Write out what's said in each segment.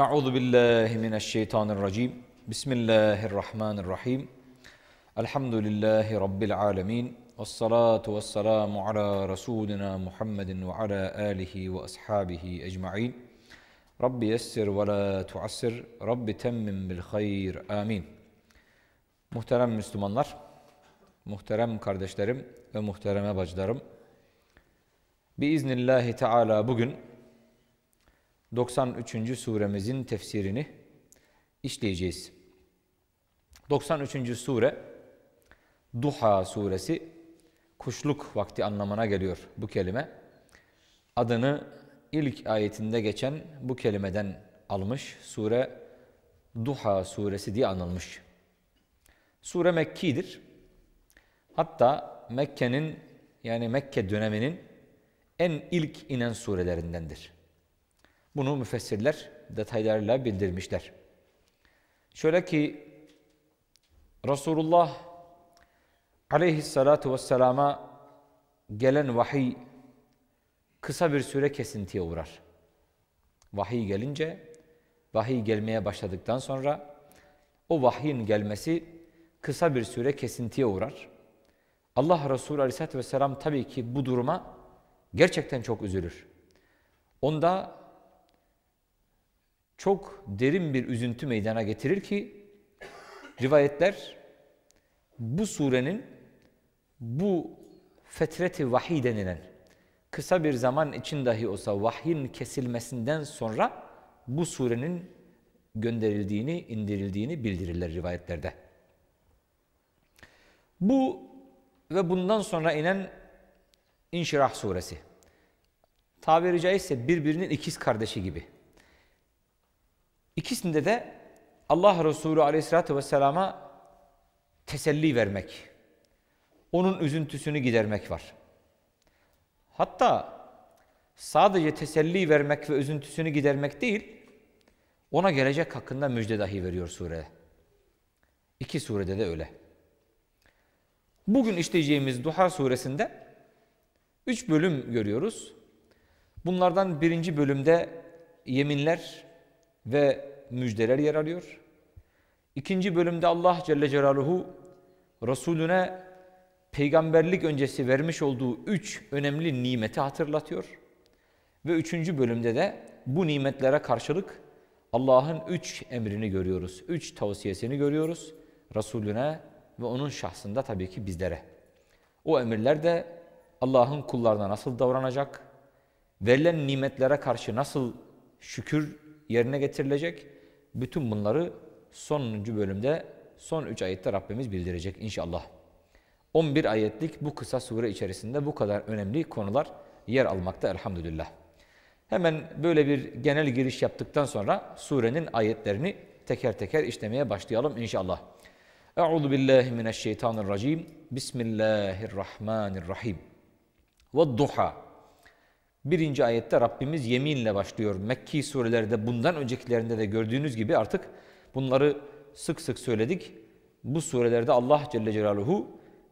Euzu billahi mineşşeytanirracim. Bismillahirrahmanirrahim. Elhamdülillahi rabbil alamin. Ves salatu vesselamu ala rasulina Muhammedin ve ala alihi ve ashabihi ecmaîn. Rabbi yessir ve la tuassir. Rabbi temmim bil hayr. Amin. Muhterem Müslümanlar, muhterem kardeşlerim ve muhtereme bacılarım. Biiznillahü Teala bugün 93. suremizin tefsirini işleyeceğiz. 93. sure Duha suresi kuşluk vakti anlamına geliyor bu kelime. Adını ilk ayetinde geçen bu kelimeden almış. Sure Duha suresi diye anılmış. Sure Mekki'dir. Hatta Mekke'nin yani Mekke döneminin en ilk inen surelerindendir. Bunu müfessirler detaylarıyla bildirmişler. Şöyle ki Resulullah aleyhissalatu vesselama gelen vahiy kısa bir süre kesintiye uğrar. Vahiy gelince, vahiy gelmeye başladıktan sonra o vahyin gelmesi kısa bir süre kesintiye uğrar. Allah Resulü aleyhissalatü vesselam tabii ki bu duruma gerçekten çok üzülür. Onda çok derin bir üzüntü meydana getirir ki rivayetler bu surenin bu fetreti vahiy denilen kısa bir zaman için dahi olsa vahyin kesilmesinden sonra bu surenin gönderildiğini, indirildiğini bildirirler rivayetlerde. Bu ve bundan sonra inen İnşirah suresi. Tabiri caizse birbirinin ikiz kardeşi gibi. İkisinde de Allah Resulü Aleyhisselatü Vesselam'a teselli vermek, onun üzüntüsünü gidermek var. Hatta sadece teselli vermek ve üzüntüsünü gidermek değil, ona gelecek hakkında müjde dahi veriyor sure. İki surede de öyle. Bugün işleyeceğimiz Duha suresinde üç bölüm görüyoruz. Bunlardan birinci bölümde yeminler ve müjdeler yer alıyor. İkinci bölümde Allah Celle Celaluhu Resulüne peygamberlik öncesi vermiş olduğu üç önemli nimeti hatırlatıyor. Ve üçüncü bölümde de bu nimetlere karşılık Allah'ın üç emrini görüyoruz. Üç tavsiyesini görüyoruz. Resulüne ve onun şahsında tabii ki bizlere. O emirler de Allah'ın kullarına nasıl davranacak, verilen nimetlere karşı nasıl şükür yerine getirilecek, bütün bunları sonuncu bölümde son üç ayette Rabbimiz bildirecek inşallah. 11 ayetlik bu kısa sure içerisinde bu kadar önemli konular yer almakta elhamdülillah. Hemen böyle bir genel giriş yaptıktan sonra surenin ayetlerini teker teker işlemeye başlayalım inşallah. Euzu billahi mineşşeytanirracim. Bismillahirrahmanirrahim. Ve duha. Birinci ayette Rabbimiz yeminle başlıyor. Mekki surelerde bundan öncekilerinde de gördüğünüz gibi artık bunları sık sık söyledik. Bu surelerde Allah Celle Celaluhu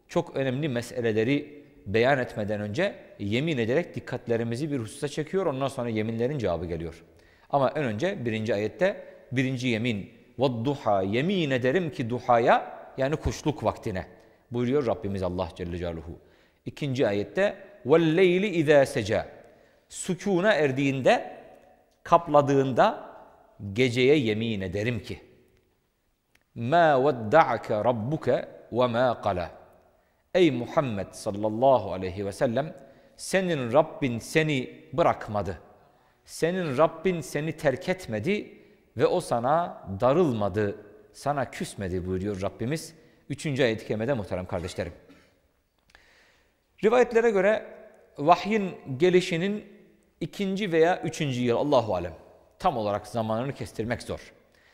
çok önemli meseleleri beyan etmeden önce yemin ederek dikkatlerimizi bir hususa çekiyor. Ondan sonra yeminlerin cevabı geliyor. Ama en önce birinci ayette birinci yemin duha yemin ederim ki duhaya yani kuşluk vaktine buyuruyor Rabbimiz Allah Celle Celaluhu. İkinci ayette وَالْلَيْلِ اِذَا سَجَى sükûna erdiğinde, kapladığında geceye yemin ederim ki ma vedda'ake rabbuke ve ma qala. Ey Muhammed sallallahu aleyhi ve sellem senin Rabbin seni bırakmadı. Senin Rabbin seni terk etmedi ve o sana darılmadı, sana küsmedi buyuruyor Rabbimiz. Üçüncü ayet-i kerimede muhterem kardeşlerim. Rivayetlere göre vahyin gelişinin ikinci veya üçüncü yıl Allahu Alem. Tam olarak zamanını kestirmek zor.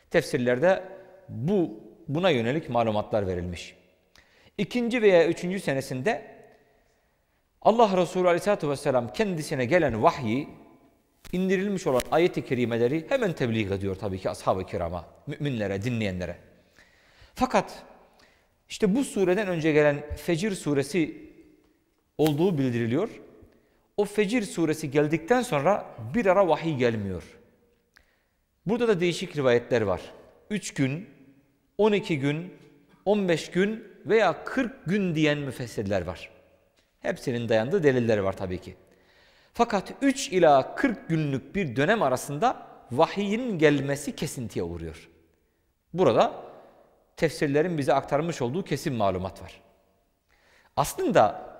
Tefsirlerde bu buna yönelik malumatlar verilmiş. İkinci veya üçüncü senesinde Allah Resulü Aleyhisselatü Vesselam kendisine gelen vahyi indirilmiş olan ayet-i kerimeleri hemen tebliğ ediyor tabii ki ashab-ı kirama, müminlere, dinleyenlere. Fakat işte bu sureden önce gelen Fecir suresi olduğu bildiriliyor. O Fecir suresi geldikten sonra bir ara vahiy gelmiyor. Burada da değişik rivayetler var. 3 gün, 12 gün, 15 gün veya 40 gün diyen müfessirler var. Hepsinin dayandığı deliller var tabii ki. Fakat 3 ila 40 günlük bir dönem arasında vahiyin gelmesi kesintiye uğruyor. Burada tefsirlerin bize aktarmış olduğu kesin malumat var. Aslında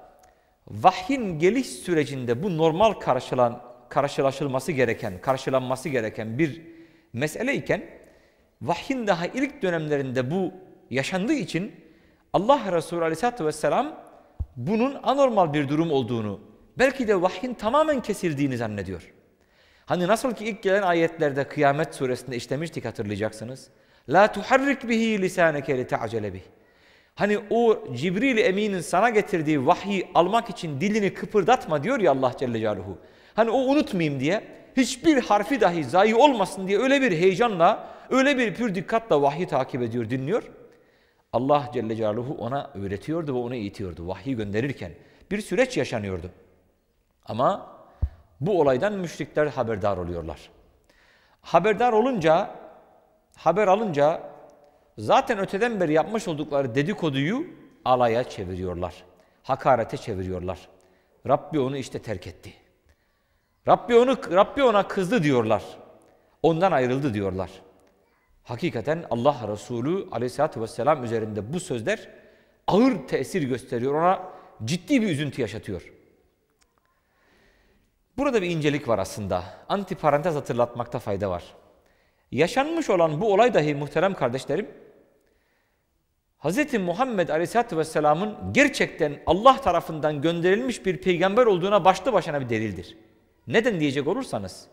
vahyin geliş sürecinde bu normal karşılan, karşılaşılması gereken, karşılanması gereken bir mesele iken vahyin daha ilk dönemlerinde bu yaşandığı için Allah Resulü Aleyhisselatü Vesselam bunun anormal bir durum olduğunu, belki de vahyin tamamen kesildiğini zannediyor. Hani nasıl ki ilk gelen ayetlerde Kıyamet suresinde işlemiştik hatırlayacaksınız. La tuharrik bihi lisaneke li ta'cele bih. Hani o Cibril Emin'in sana getirdiği vahyi almak için dilini kıpırdatma diyor ya Allah Celle Celaluhu. Hani o unutmayayım diye hiçbir harfi dahi zayi olmasın diye öyle bir heyecanla, öyle bir pür dikkatla vahyi takip ediyor, dinliyor. Allah Celle Celaluhu ona öğretiyordu ve ona eğitiyordu vahyi gönderirken. Bir süreç yaşanıyordu. Ama bu olaydan müşrikler haberdar oluyorlar. Haberdar olunca, haber alınca zaten öteden beri yapmış oldukları dedikoduyu alaya çeviriyorlar. Hakarete çeviriyorlar. Rabbi onu işte terk etti. Rabbi onu Rabbi ona kızdı diyorlar. Ondan ayrıldı diyorlar. Hakikaten Allah Resulü Aleyhisselatü vesselam üzerinde bu sözler ağır tesir gösteriyor. Ona ciddi bir üzüntü yaşatıyor. Burada bir incelik var aslında. Antiparantez hatırlatmakta fayda var. Yaşanmış olan bu olay dahi muhterem kardeşlerim, Hz. Muhammed Aleyhisselatü Vesselam'ın gerçekten Allah tarafından gönderilmiş bir peygamber olduğuna başlı başına bir delildir. Neden diyecek olursanız,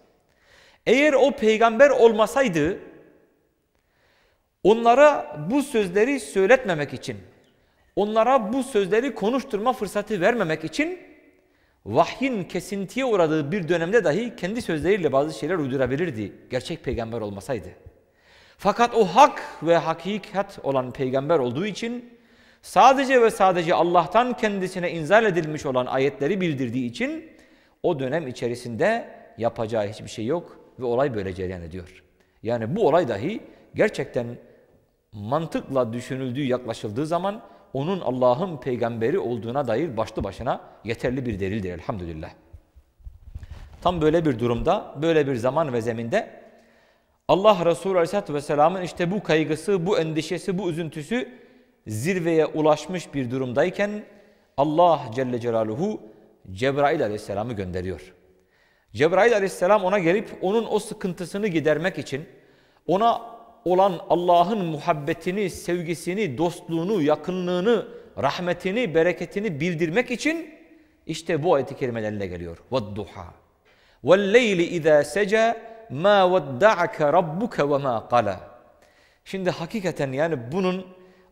eğer o peygamber olmasaydı, onlara bu sözleri söyletmemek için, onlara bu sözleri konuşturma fırsatı vermemek için vahyin kesintiye uğradığı bir dönemde dahi kendi sözleriyle bazı şeyler uydurabilirdi gerçek peygamber olmasaydı. Fakat o hak ve hakikat olan peygamber olduğu için sadece ve sadece Allah'tan kendisine inzal edilmiş olan ayetleri bildirdiği için o dönem içerisinde yapacağı hiçbir şey yok ve olay böyle cereyan ediyor. Yani bu olay dahi gerçekten mantıkla düşünüldüğü, yaklaşıldığı zaman onun Allah'ın peygamberi olduğuna dair başlı başına yeterli bir delildir elhamdülillah. Tam böyle bir durumda, böyle bir zaman ve zeminde Allah Resulü Aleyhisselatü Vesselam'ın işte bu kaygısı, bu endişesi, bu üzüntüsü zirveye ulaşmış bir durumdayken Allah Celle Celaluhu Cebrail Aleyhisselam'ı gönderiyor. Cebrail Aleyhisselam ona gelip onun o sıkıntısını gidermek için ona olan Allah'ın muhabbetini, sevgisini, dostluğunu, yakınlığını, rahmetini, bereketini bildirmek için işte bu ayet-i kerimelerle geliyor. وَالضُّحَى وَالْلَيْلِ اِذَا سَجَى ma vedda'ke rabbuke ve ma qala. Şimdi hakikaten yani bunun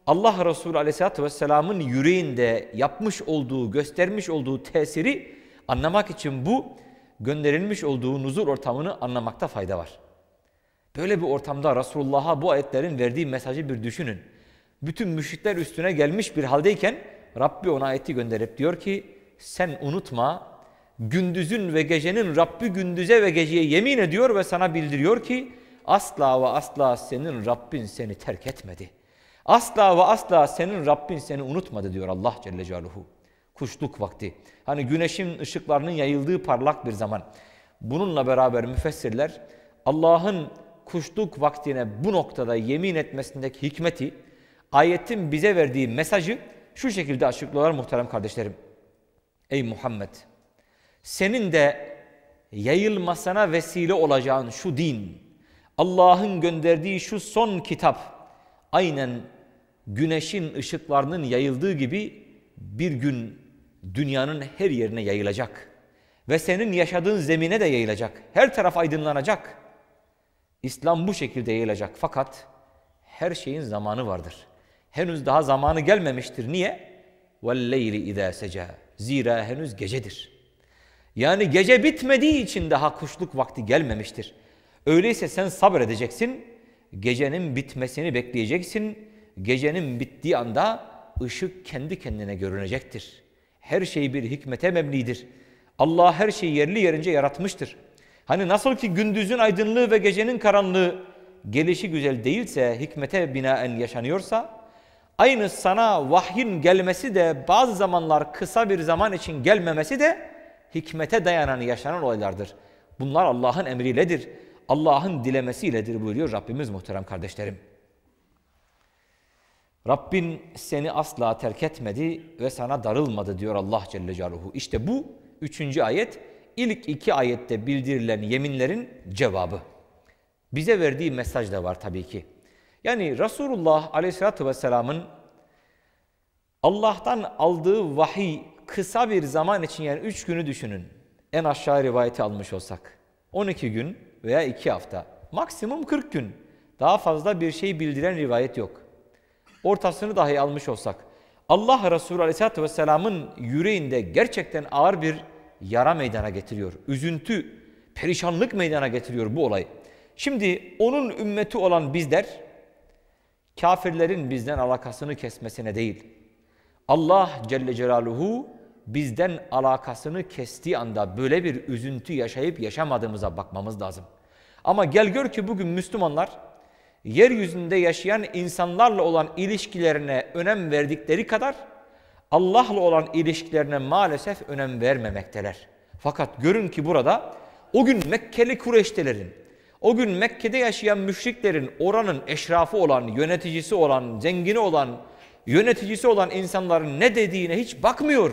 Allah Resulü Aleyhisselatü Vesselam'ın yüreğinde yapmış olduğu, göstermiş olduğu tesiri anlamak için bu gönderilmiş olduğu nuzul ortamını anlamakta fayda var. Böyle bir ortamda Resulullah'a bu ayetlerin verdiği mesajı bir düşünün. Bütün müşrikler üstüne gelmiş bir haldeyken Rabbi ona ayeti gönderip diyor ki sen unutma gündüzün ve gecenin Rabbi gündüze ve geceye yemin ediyor ve sana bildiriyor ki asla ve asla senin Rabbin seni terk etmedi. Asla ve asla senin Rabbin seni unutmadı diyor Allah Celle Celaluhu. Kuşluk vakti. Hani güneşin ışıklarının yayıldığı parlak bir zaman. Bununla beraber müfessirler Allah'ın kuşluk vaktine bu noktada yemin etmesindeki hikmeti, ayetin bize verdiği mesajı şu şekilde açıklıyorlar muhterem kardeşlerim. Ey Muhammed! Senin de yayılmasına vesile olacağın şu din, Allah'ın gönderdiği şu son kitap, aynen güneşin ışıklarının yayıldığı gibi bir gün dünyanın her yerine yayılacak. Ve senin yaşadığın zemine de yayılacak. Her taraf aydınlanacak. İslam bu şekilde yayılacak fakat her şeyin zamanı vardır. Henüz daha zamanı gelmemiştir. Niye? وَالْلَيْلِ اِذَا سَجَى Zira henüz gecedir. Yani gece bitmediği için daha kuşluk vakti gelmemiştir. Öyleyse sen sabredeceksin, gecenin bitmesini bekleyeceksin. Gecenin bittiği anda ışık kendi kendine görünecektir. Her şey bir hikmete mebnidir. Allah her şeyi yerli yerince yaratmıştır. Hani nasıl ki gündüzün aydınlığı ve gecenin karanlığı gelişi güzel değilse, hikmete binaen yaşanıyorsa, aynı sana vahyin gelmesi de bazı zamanlar kısa bir zaman için gelmemesi de hikmete dayanan yaşanan olaylardır. Bunlar Allah'ın emriyledir. Allah'ın dilemesiyledir buyuruyor Rabbimiz muhterem kardeşlerim. Rabbin seni asla terk etmedi ve sana darılmadı diyor Allah Celle Celaluhu. İşte bu üçüncü ayet ilk iki ayette bildirilen yeminlerin cevabı. Bize verdiği mesaj da var tabii ki. Yani Resulullah Aleyhisselatü Vesselam'ın Allah'tan aldığı vahiy kısa bir zaman için yani üç günü düşünün. En aşağı rivayeti almış olsak. 12 gün veya 2 hafta. Maksimum 40 gün. Daha fazla bir şey bildiren rivayet yok. Ortasını dahi almış olsak. Allah Resulü Aleyhisselatü Vesselam'ın yüreğinde gerçekten ağır bir yara meydana getiriyor. Üzüntü, perişanlık meydana getiriyor bu olay. Şimdi onun ümmeti olan bizler kafirlerin bizden alakasını kesmesine değil. Allah Celle Celaluhu bizden alakasını kestiği anda böyle bir üzüntü yaşayıp yaşamadığımıza bakmamız lazım. Ama gel gör ki bugün Müslümanlar yeryüzünde yaşayan insanlarla olan ilişkilerine önem verdikleri kadar Allah'la olan ilişkilerine maalesef önem vermemekteler. Fakat görün ki burada o gün Mekkeli Kureyşlilerin, o gün Mekke'de yaşayan müşriklerin oranın eşrafı olan, yöneticisi olan, zengini olan, yöneticisi olan insanların ne dediğine hiç bakmıyor.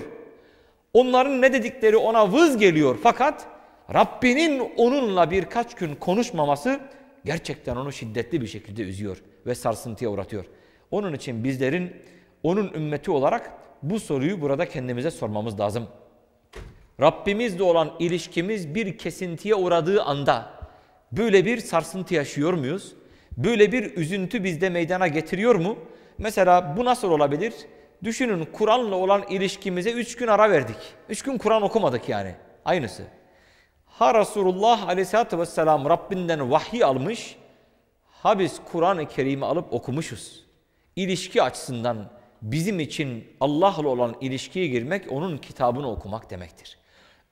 Onların ne dedikleri ona vız geliyor fakat Rabbinin onunla birkaç gün konuşmaması gerçekten onu şiddetli bir şekilde üzüyor ve sarsıntıya uğratıyor. Onun için bizlerin onun ümmeti olarak bu soruyu burada kendimize sormamız lazım. Rabbimizle olan ilişkimiz bir kesintiye uğradığı anda böyle bir sarsıntı yaşıyor muyuz? Böyle bir üzüntü bizde meydana getiriyor mu? Mesela bu nasıl olabilir? Düşünün Kur'an'la olan ilişkimize üç gün ara verdik. Üç gün Kur'an okumadık yani. Aynısı. Ha Resulullah aleyhissalatü vesselam Rabbinden vahiy almış. Ha biz Kur'an-ı Kerim'i alıp okumuşuz. İlişki açısından bizim için Allah'la olan ilişkiye girmek onun kitabını okumak demektir.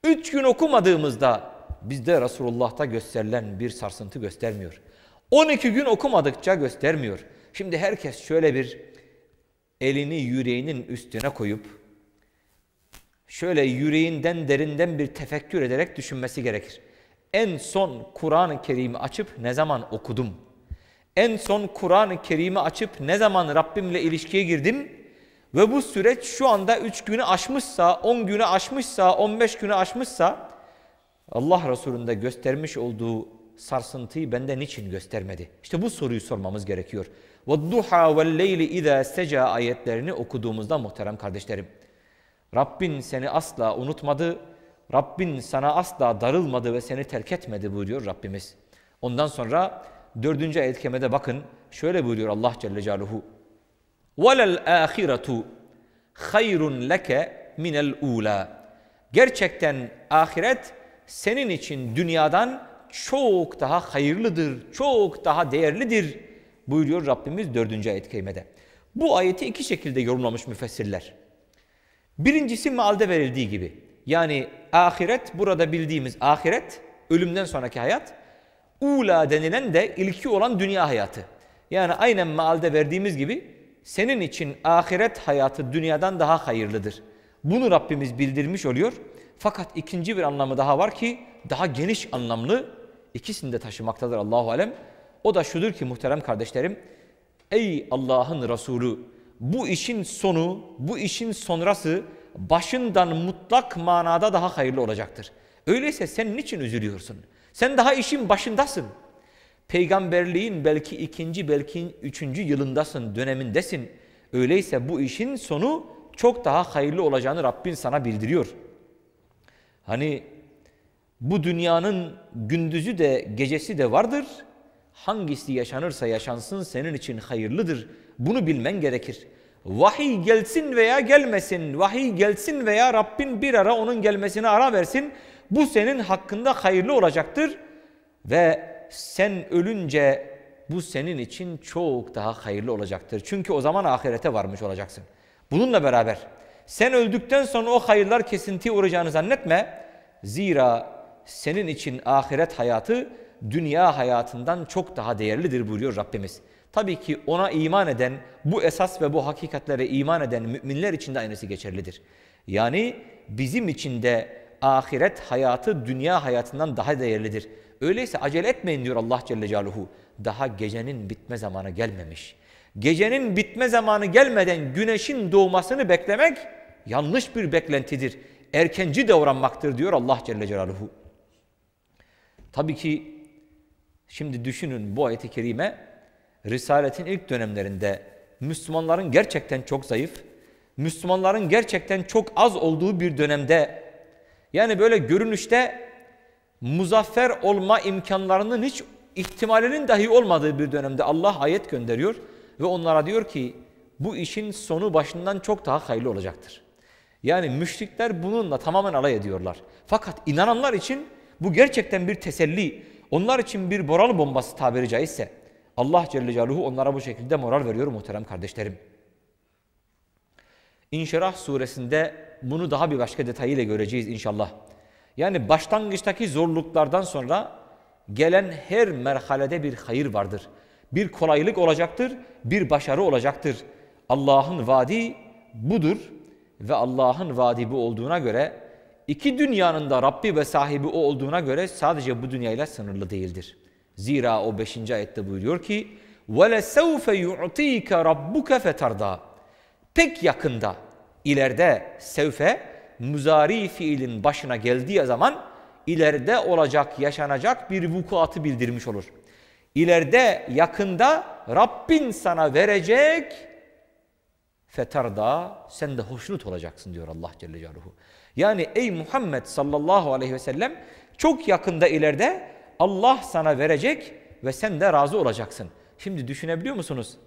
Üç gün okumadığımızda bizde Resulullah'ta gösterilen bir sarsıntı göstermiyor. 12 gün okumadıkça göstermiyor. Şimdi herkes şöyle bir elini yüreğinin üstüne koyup şöyle yüreğinden derinden bir tefekkür ederek düşünmesi gerekir. En son Kur'an-ı Kerim'i açıp ne zaman okudum? En son Kur'an-ı Kerim'i açıp ne zaman Rabbimle ilişkiye girdim? Ve bu süreç şu anda 3 günü aşmışsa, 10 günü aşmışsa, 15 günü aşmışsa Allah Resulü'nde göstermiş olduğu sarsıntıyı bende niçin göstermedi? İşte bu soruyu sormamız gerekiyor. وَالضُّحَا وَالْلَيْلِ اِذَا سَجَى ayetlerini okuduğumuzda muhterem kardeşlerim. Rabbin seni asla unutmadı, Rabbin sana asla darılmadı ve seni terk etmedi buyuruyor Rabbimiz. Ondan sonra dördüncü ayet kemede bakın şöyle buyuruyor Allah Celle Celaluhu. وَلَلْآخِرَةُ خَيْرٌ لَكَ مِنَ الْعُولَى Gerçekten ahiret senin için dünyadan çok daha hayırlıdır, çok daha değerlidir Buyuruyor Rabbimiz dördüncü ayet kerimede. Bu ayeti iki şekilde yorumlamış müfessirler. Birincisi mealde verildiği gibi. Yani ahiret burada bildiğimiz ahiret ölümden sonraki hayat. Ula denilen de ilki olan dünya hayatı. Yani aynen mealde verdiğimiz gibi senin için ahiret hayatı dünyadan daha hayırlıdır. Bunu Rabbimiz bildirmiş oluyor. Fakat ikinci bir anlamı daha var ki daha geniş anlamlı ikisini de taşımaktadır Allahu alem. O da şudur ki muhterem kardeşlerim. Ey Allah'ın Resulü bu işin sonu, bu işin sonrası başından mutlak manada daha hayırlı olacaktır. Öyleyse sen niçin üzülüyorsun? Sen daha işin başındasın. Peygamberliğin belki ikinci, belki üçüncü yılındasın, dönemindesin. Öyleyse bu işin sonu çok daha hayırlı olacağını Rabbin sana bildiriyor. Hani bu dünyanın gündüzü de gecesi de vardır. Hangisi yaşanırsa yaşansın senin için hayırlıdır. Bunu bilmen gerekir. Vahiy gelsin veya gelmesin, vahiy gelsin veya Rabbin bir ara onun gelmesine ara versin. Bu senin hakkında hayırlı olacaktır. Ve sen ölünce bu senin için çok daha hayırlı olacaktır. Çünkü o zaman ahirete varmış olacaksın. Bununla beraber sen öldükten sonra o hayırlar kesintiye uğrayacağını zannetme. Zira senin için ahiret hayatı dünya hayatından çok daha değerlidir buyuruyor Rabbimiz. Tabii ki ona iman eden, bu esas ve bu hakikatlere iman eden müminler için de aynısı geçerlidir. Yani bizim için de ahiret hayatı dünya hayatından daha değerlidir. Öyleyse acele etmeyin diyor Allah Celle Celaluhu. Daha gecenin bitme zamanı gelmemiş. Gecenin bitme zamanı gelmeden güneşin doğmasını beklemek yanlış bir beklentidir. Erkenci davranmaktır diyor Allah Celle Celaluhu. Tabii ki şimdi düşünün bu ayeti kerime Risaletin ilk dönemlerinde Müslümanların gerçekten çok zayıf, Müslümanların gerçekten çok az olduğu bir dönemde yani böyle görünüşte muzaffer olma imkanlarının hiç ihtimalinin dahi olmadığı bir dönemde Allah ayet gönderiyor ve onlara diyor ki bu işin sonu başından çok daha hayırlı olacaktır. Yani müşrikler bununla tamamen alay ediyorlar. Fakat inananlar için bu gerçekten bir teselli, onlar için bir moral bombası tabiri caizse. Allah Celle Celaluhu onlara bu şekilde moral veriyor muhterem kardeşlerim. İnşirah suresinde bunu daha bir başka detayıyla göreceğiz inşallah. Yani başlangıçtaki zorluklardan sonra gelen her merhalede bir hayır vardır. Bir kolaylık olacaktır, bir başarı olacaktır. Allah'ın vaadi budur ve Allah'ın vaadi bu olduğuna göre iki dünyanın da Rabbi ve sahibi o olduğuna göre sadece bu dünyayla sınırlı değildir. Zira o 5. ayette buyuruyor ki وَلَسَوْفَ يُعْطِيكَ رَبُّكَ فَتَرْضَى Pek yakında ileride sevfe müzari fiilin başına geldiği zaman ileride olacak, yaşanacak bir vukuatı bildirmiş olur. İleride yakında Rabbin sana verecek fetarda sen de hoşnut olacaksın diyor Allah Celle Celaluhu. Yani ey Muhammed sallallahu aleyhi ve sellem çok yakında ileride Allah sana verecek ve sen de razı olacaksın. Şimdi düşünebiliyor musunuz?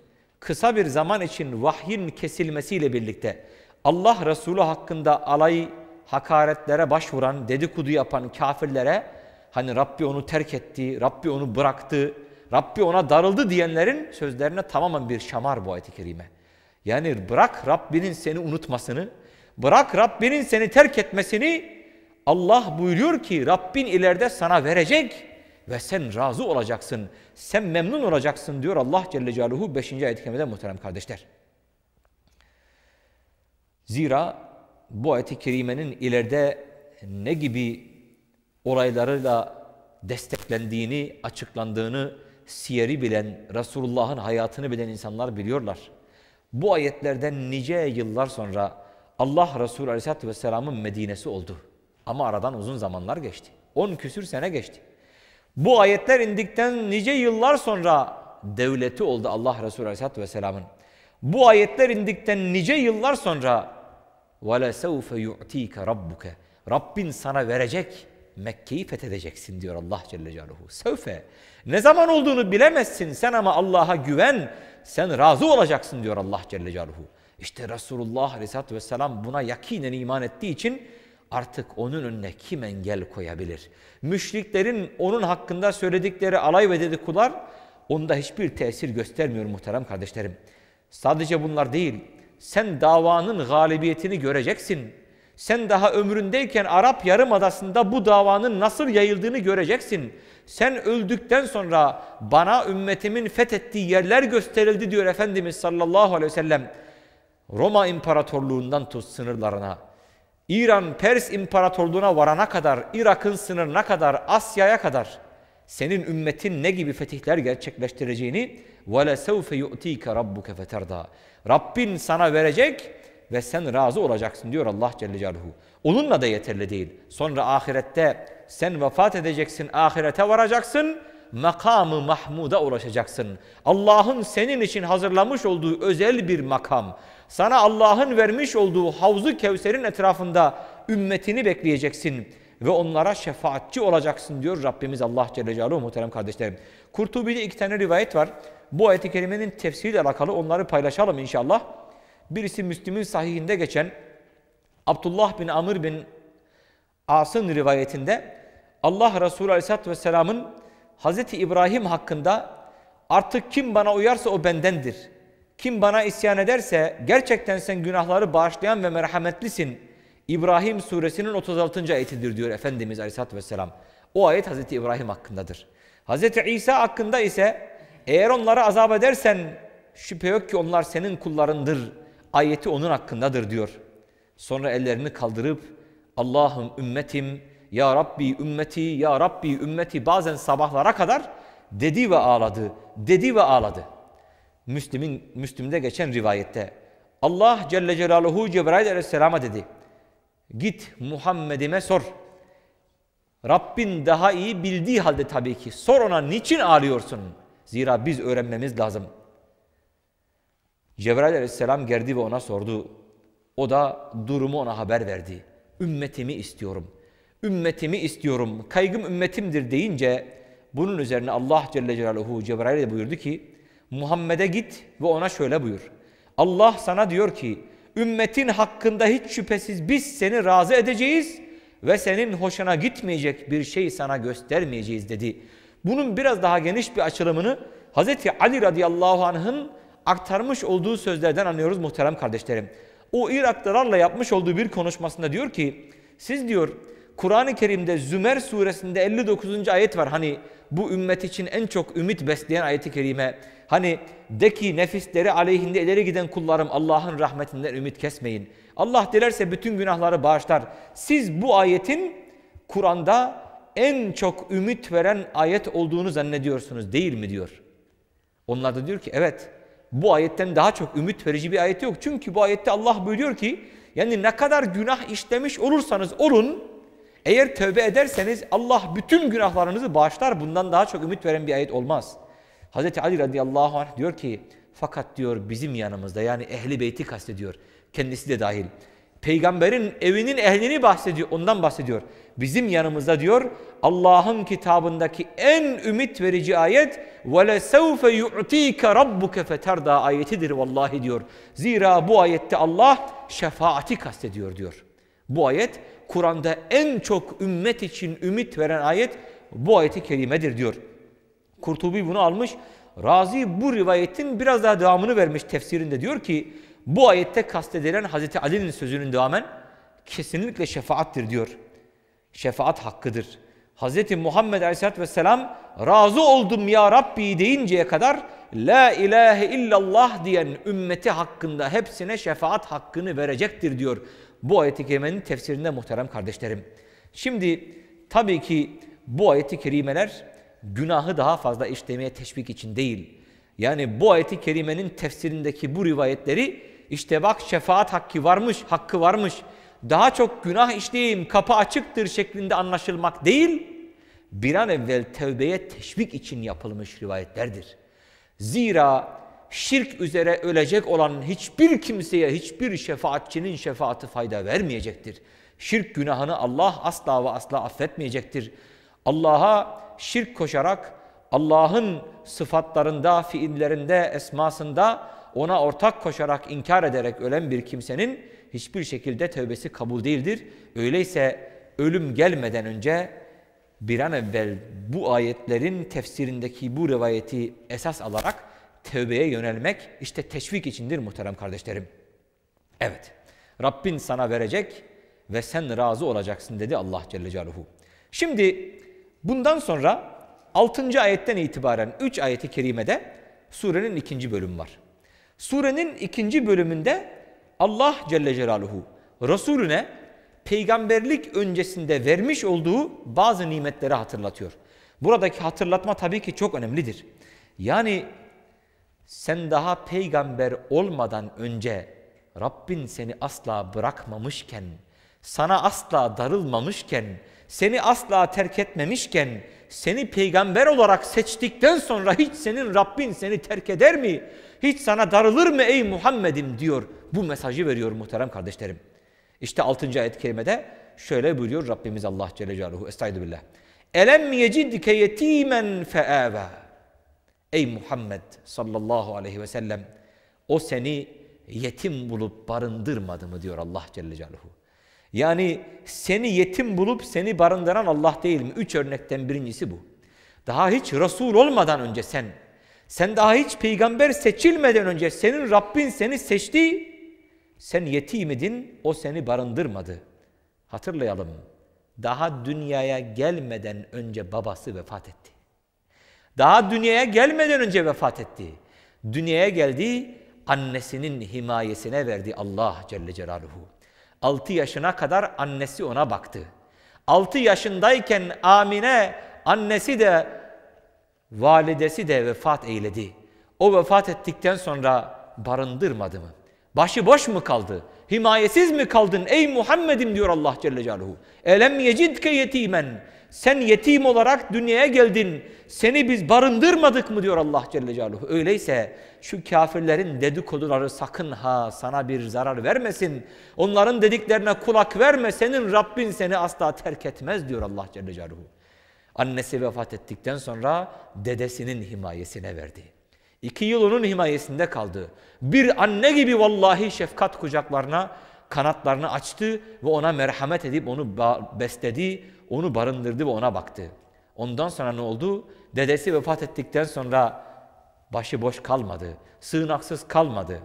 Kısa bir zaman için vahyin kesilmesiyle birlikte Allah Resulü hakkında alay, hakaretlere başvuran, dedikodu yapan kafirlere hani Rabbi onu terk etti, Rabbi onu bıraktı, Rabbi ona darıldı diyenlerin sözlerine tamamen bir şamar bu ayet-i kerime. Yani bırak Rabbinin seni unutmasını, bırak Rabbinin seni terk etmesini Allah buyuruyor ki Rabbin ileride sana verecek ve sen razı olacaksın. Sen memnun olacaksın diyor Allah Celle Celaluhu 5. ayet-i kerimede muhterem kardeşler. Zira bu ayet-i kerimenin ileride ne gibi olaylarıyla desteklendiğini, açıklandığını siyeri bilen, Resulullah'ın hayatını bilen insanlar biliyorlar. Bu ayetlerden nice yıllar sonra Allah Resulü Aleyhisselatü Vesselam'ın Medine'si oldu. Ama aradan uzun zamanlar geçti. 10 küsür sene geçti. Bu ayetler indikten nice yıllar sonra devleti oldu Allah Resulü Aleyhisselatü Vesselam'ın. Bu ayetler indikten nice yıllar sonra وَلَسَوْفَ يُعْتِيكَ رَبُّكَ Rabbin sana verecek Mekke'yi fethedeceksin diyor Allah Celle Celaluhu. Sevfe. Ne zaman olduğunu bilemezsin sen ama Allah'a güven. Sen razı olacaksın diyor Allah Celle Celaluhu. İşte Resulullah Aleyhisselatü Vesselam buna yakinen iman ettiği için artık onun önüne kim engel koyabilir? Müşriklerin onun hakkında söyledikleri alay ve dedikodular onda hiçbir tesir göstermiyor muhterem kardeşlerim. Sadece bunlar değil. Sen davanın galibiyetini göreceksin. Sen daha ömründeyken Arap Yarımadası'nda bu davanın nasıl yayıldığını göreceksin. Sen öldükten sonra bana ümmetimin fethettiği yerler gösterildi diyor Efendimiz sallallahu aleyhi ve sellem. Roma İmparatorluğundan tut sınırlarına, İran Pers İmparatorluğu'na varana kadar, Irak'ın sınırına kadar, Asya'ya kadar senin ümmetin ne gibi fetihler gerçekleştireceğini وَلَسَوْفَ يُؤْتِيكَ رَبُّكَ فَتَرْضَى Rabbin sana verecek ve sen razı olacaksın diyor Allah Celle Celaluhu. Onunla da yeterli değil. Sonra ahirette sen vefat edeceksin, ahirete varacaksın, makamı mahmuda ulaşacaksın. Allah'ın senin için hazırlamış olduğu özel bir makam. Sana Allah'ın vermiş olduğu Havzu Kevser'in etrafında ümmetini bekleyeceksin ve onlara şefaatçi olacaksın diyor Rabbimiz Allah Celle Celaluhu muhterem kardeşlerim. Kurtubi'de iki tane rivayet var. Bu ayet-i kerimenin tefsiriyle alakalı onları paylaşalım inşallah. Birisi Müslim'in sahihinde geçen Abdullah bin Amr bin As'ın rivayetinde Allah Resulü Aleyhisselatü Vesselam'ın Hazreti İbrahim hakkında artık kim bana uyarsa o bendendir. Kim bana isyan ederse gerçekten sen günahları bağışlayan ve merhametlisin. İbrahim suresinin 36. ayetidir diyor Efendimiz Aleyhisselatü Vesselam. O ayet Hazreti İbrahim hakkındadır. Hazreti İsa hakkında ise eğer onları azap edersen şüphe yok ki onlar senin kullarındır. Ayeti onun hakkındadır diyor. Sonra ellerini kaldırıp Allah'ım ümmetim, Ya Rabbi ümmeti, Ya Rabbi ümmeti bazen sabahlara kadar dedi ve ağladı, dedi ve ağladı. Müslim'in Müslim'de geçen rivayette Allah Celle Celaluhu Cebrail Aleyhisselam'a dedi. Git Muhammed'ime sor. Rabbin daha iyi bildiği halde tabii ki. Sor ona niçin ağlıyorsun? Zira biz öğrenmemiz lazım. Cebrail aleyhisselam geldi ve ona sordu. O da durumu ona haber verdi. Ümmetimi istiyorum. Ümmetimi istiyorum. Kaygım ümmetimdir deyince bunun üzerine Allah Celle Celaluhu Cebrail'e buyurdu ki Muhammed'e git ve ona şöyle buyur. Allah sana diyor ki ümmetin hakkında hiç şüphesiz biz seni razı edeceğiz ve senin hoşuna gitmeyecek bir şey sana göstermeyeceğiz dedi. Bunun biraz daha geniş bir açılımını Hz. Ali radıyallahu anh'ın aktarmış olduğu sözlerden anlıyoruz muhterem kardeşlerim. O Iraklılarla yapmış olduğu bir konuşmasında diyor ki siz diyor Kur'an-ı Kerim'de Zümer suresinde 59. ayet var. Hani bu ümmet için en çok ümit besleyen ayeti kerime. Hani de ki nefisleri aleyhinde ileri giden kullarım Allah'ın rahmetinden ümit kesmeyin. Allah dilerse bütün günahları bağışlar. Siz bu ayetin Kur'an'da en çok ümit veren ayet olduğunu zannediyorsunuz değil mi diyor. Onlar da diyor ki evet bu ayetten daha çok ümit verici bir ayet yok. Çünkü bu ayette Allah buyuruyor ki yani ne kadar günah işlemiş olursanız olun eğer tövbe ederseniz Allah bütün günahlarınızı bağışlar. Bundan daha çok ümit veren bir ayet olmaz. Hz. Ali radıyallahu anh diyor ki fakat diyor bizim yanımızda yani ehli beyti kastediyor. Kendisi de dahil. Peygamberin evinin ehlini bahsediyor, ondan bahsediyor. Bizim yanımızda diyor Allah'ın kitabındaki en ümit verici ayet وَلَسَوْفَ يُعْتِيكَ رَبُّكَ فَتَرْضَى ayetidir vallahi diyor. Zira bu ayette Allah şefaati kastediyor diyor. Bu ayet Kur'an'da en çok ümmet için ümit veren ayet bu ayeti kerimedir diyor. Kurtubi bunu almış. Razi bu rivayetin biraz daha devamını vermiş tefsirinde diyor ki bu ayette kastedilen Hazreti Ali'nin sözünün devamen kesinlikle şefaattir diyor. Şefaat hakkıdır. Hazreti Muhammed Aleyhisselatü Vesselam razı oldum ya Rabbi deyinceye kadar La ilahe illallah diyen ümmeti hakkında hepsine şefaat hakkını verecektir diyor. Bu ayeti kerimenin tefsirinde muhterem kardeşlerim. Şimdi tabii ki bu ayeti kerimeler günahı daha fazla işlemeye teşvik için değil. Yani bu ayeti kerimenin tefsirindeki bu rivayetleri işte bak şefaat hakkı varmış, hakkı varmış. Daha çok günah işleyeyim, kapı açıktır şeklinde anlaşılmak değil, bir an evvel tevbeye teşvik için yapılmış rivayetlerdir. Zira şirk üzere ölecek olan hiçbir kimseye, hiçbir şefaatçinin şefaati fayda vermeyecektir. Şirk günahını Allah asla ve asla affetmeyecektir. Allah'a şirk koşarak Allah'ın sıfatlarında, fiillerinde, esmasında ona ortak koşarak inkar ederek ölen bir kimsenin hiçbir şekilde tövbesi kabul değildir. Öyleyse ölüm gelmeden önce bir an evvel bu ayetlerin tefsirindeki bu rivayeti esas alarak tövbeye yönelmek işte teşvik içindir muhterem kardeşlerim. Evet, Rabbin sana verecek ve sen razı olacaksın dedi Allah Celle Celaluhu. Şimdi bundan sonra 6. ayetten itibaren 3 ayeti kerimede surenin ikinci bölümü var. Surenin ikinci bölümünde Allah Celle Celaluhu Resulüne peygamberlik öncesinde vermiş olduğu bazı nimetleri hatırlatıyor. Buradaki hatırlatma tabii ki çok önemlidir. Yani sen daha peygamber olmadan önce Rabbin seni asla bırakmamışken, sana asla darılmamışken, seni asla terk etmemişken, seni peygamber olarak seçtikten sonra hiç senin Rabbin seni terk eder mi? Hiç sana darılır mı ey Muhammed'im diyor. Bu mesajı veriyor muhterem kardeşlerim. İşte 6. ayet-i kerimede şöyle buyuruyor Rabbimiz Allah Celle Celaluhu. Estaizu billah. Elem yecidke yetimen fe'âvâ. Ey Muhammed sallallahu aleyhi ve sellem o seni yetim bulup barındırmadı mı diyor Allah Celle Celaluhu. Yani seni yetim bulup seni barındıran Allah değil mi? Üç örnekten birincisi bu. Daha hiç Resul olmadan önce sen, sen daha hiç peygamber seçilmeden önce senin Rabbin seni seçti. Sen yetim idin, o seni barındırmadı. Hatırlayalım. Daha dünyaya gelmeden önce babası vefat etti. Daha dünyaya gelmeden önce vefat etti. Dünyaya geldi, annesinin himayesine verdi Allah Celle Celaluhu. 6 yaşına kadar annesi ona baktı. 6 yaşındayken Amine annesi de validesi de vefat eyledi. O vefat ettikten sonra barındırmadı mı? Başı boş mu kaldı? Himayesiz mi kaldın ey Muhammed'im diyor Allah Celle Celaluhu. Elem yecidke yetimen. Sen yetim olarak dünyaya geldin. Seni biz barındırmadık mı diyor Allah Celle Celaluhu. Öyleyse şu kafirlerin dedikoduları sakın ha sana bir zarar vermesin. Onların dediklerine kulak verme. Senin Rabbin seni asla terk etmez diyor Allah Celle Celaluhu. Annesi vefat ettikten sonra dedesinin himayesine verdi. İki yıl onun himayesinde kaldı. Bir anne gibi vallahi şefkat kucaklarına kanatlarını açtı ve ona merhamet edip onu besledi, onu barındırdı ve ona baktı. Ondan sonra ne oldu? Dedesi vefat ettikten sonra başı boş kalmadı, sığınaksız kalmadı.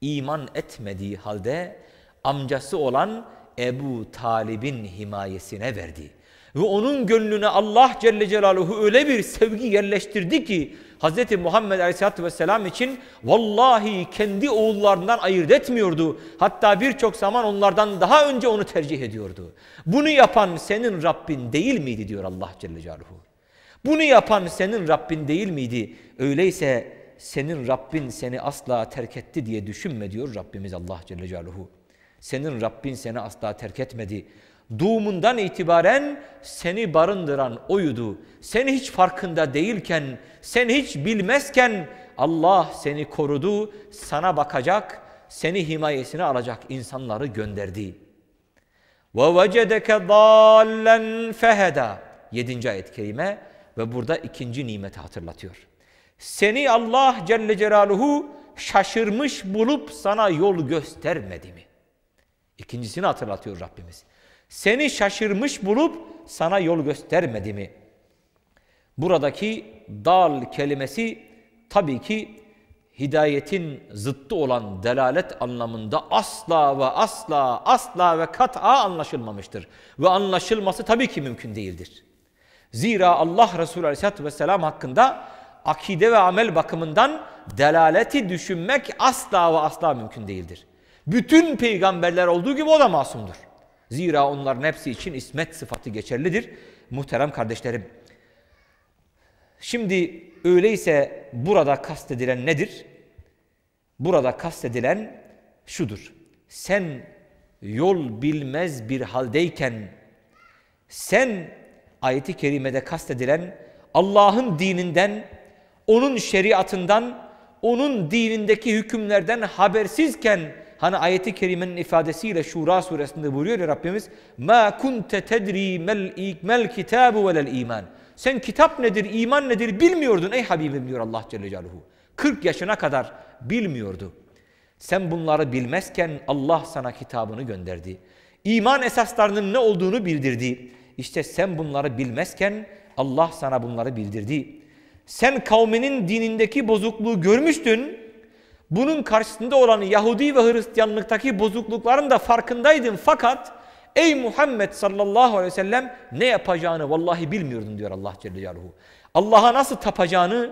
İman etmediği halde amcası olan Ebu Talib'in himayesine verdi. Ve onun gönlüne Allah Celle Celaluhu öyle bir sevgi yerleştirdi ki Hz. Muhammed Aleyhisselatü Vesselam için vallahi kendi oğullarından ayırt etmiyordu. Hatta birçok zaman onlardan daha önce onu tercih ediyordu. Bunu yapan senin Rabbin değil miydi diyor Allah Celle Celaluhu. Bunu yapan senin Rabbin değil miydi? Öyleyse senin Rabbin seni asla terk etti diye düşünme diyor Rabbimiz Allah Celle Celaluhu. Senin Rabbin seni asla terk etmedi. Doğumundan itibaren seni barındıran oydu. Sen hiç farkında değilken, sen hiç bilmezken Allah seni korudu, sana bakacak, seni himayesine alacak insanları gönderdi. وَوَجَدَكَ ضَالًّا فَهَدَى 7. ayet-i kerime ve burada ikinci nimeti hatırlatıyor. Seni Allah Celle Celaluhu şaşırmış bulup sana yol göstermedi mi? İkincisini hatırlatıyor Rabbimiz. Seni şaşırmış bulup sana yol göstermedi mi? Buradaki dal kelimesi tabii ki hidayetin zıttı olan delalet anlamında asla ve asla asla ve kat'a anlaşılmamıştır. Ve anlaşılması tabii ki mümkün değildir. Zira Allah Resulü Aleyhisselatü Vesselam hakkında akide ve amel bakımından delaleti düşünmek asla ve asla mümkün değildir. Bütün peygamberler olduğu gibi o da masumdur. Zira onların hepsi için ismet sıfatı geçerlidir. Muhterem kardeşlerim. Şimdi öyleyse burada kastedilen nedir? Burada kastedilen şudur. Sen yol bilmez bir haldeyken sen ayeti kerimede kastedilen Allah'ın dininden, onun şeriatından, onun dinindeki hükümlerden habersizken Hani ayeti kerimenin ifadesiyle Şura suresinde buyuruyor ya Rabbimiz kunte tedri mel, mel kitabu velel iman. Sen kitap nedir, iman nedir bilmiyordun ey Habibim diyor Allah Celle Celaluhu. 40 yaşına kadar bilmiyordu. Sen bunları bilmezken Allah sana kitabını gönderdi. İman esaslarının ne olduğunu bildirdi. İşte sen bunları bilmezken Allah sana bunları bildirdi. Sen kavminin dinindeki bozukluğu görmüştün bunun karşısında olan Yahudi ve Hristiyanlıktaki bozuklukların da farkındaydın fakat ey Muhammed sallallahu aleyhi ve sellem ne yapacağını vallahi bilmiyordun diyor Allah Celle Celaluhu. Allah'a nasıl tapacağını,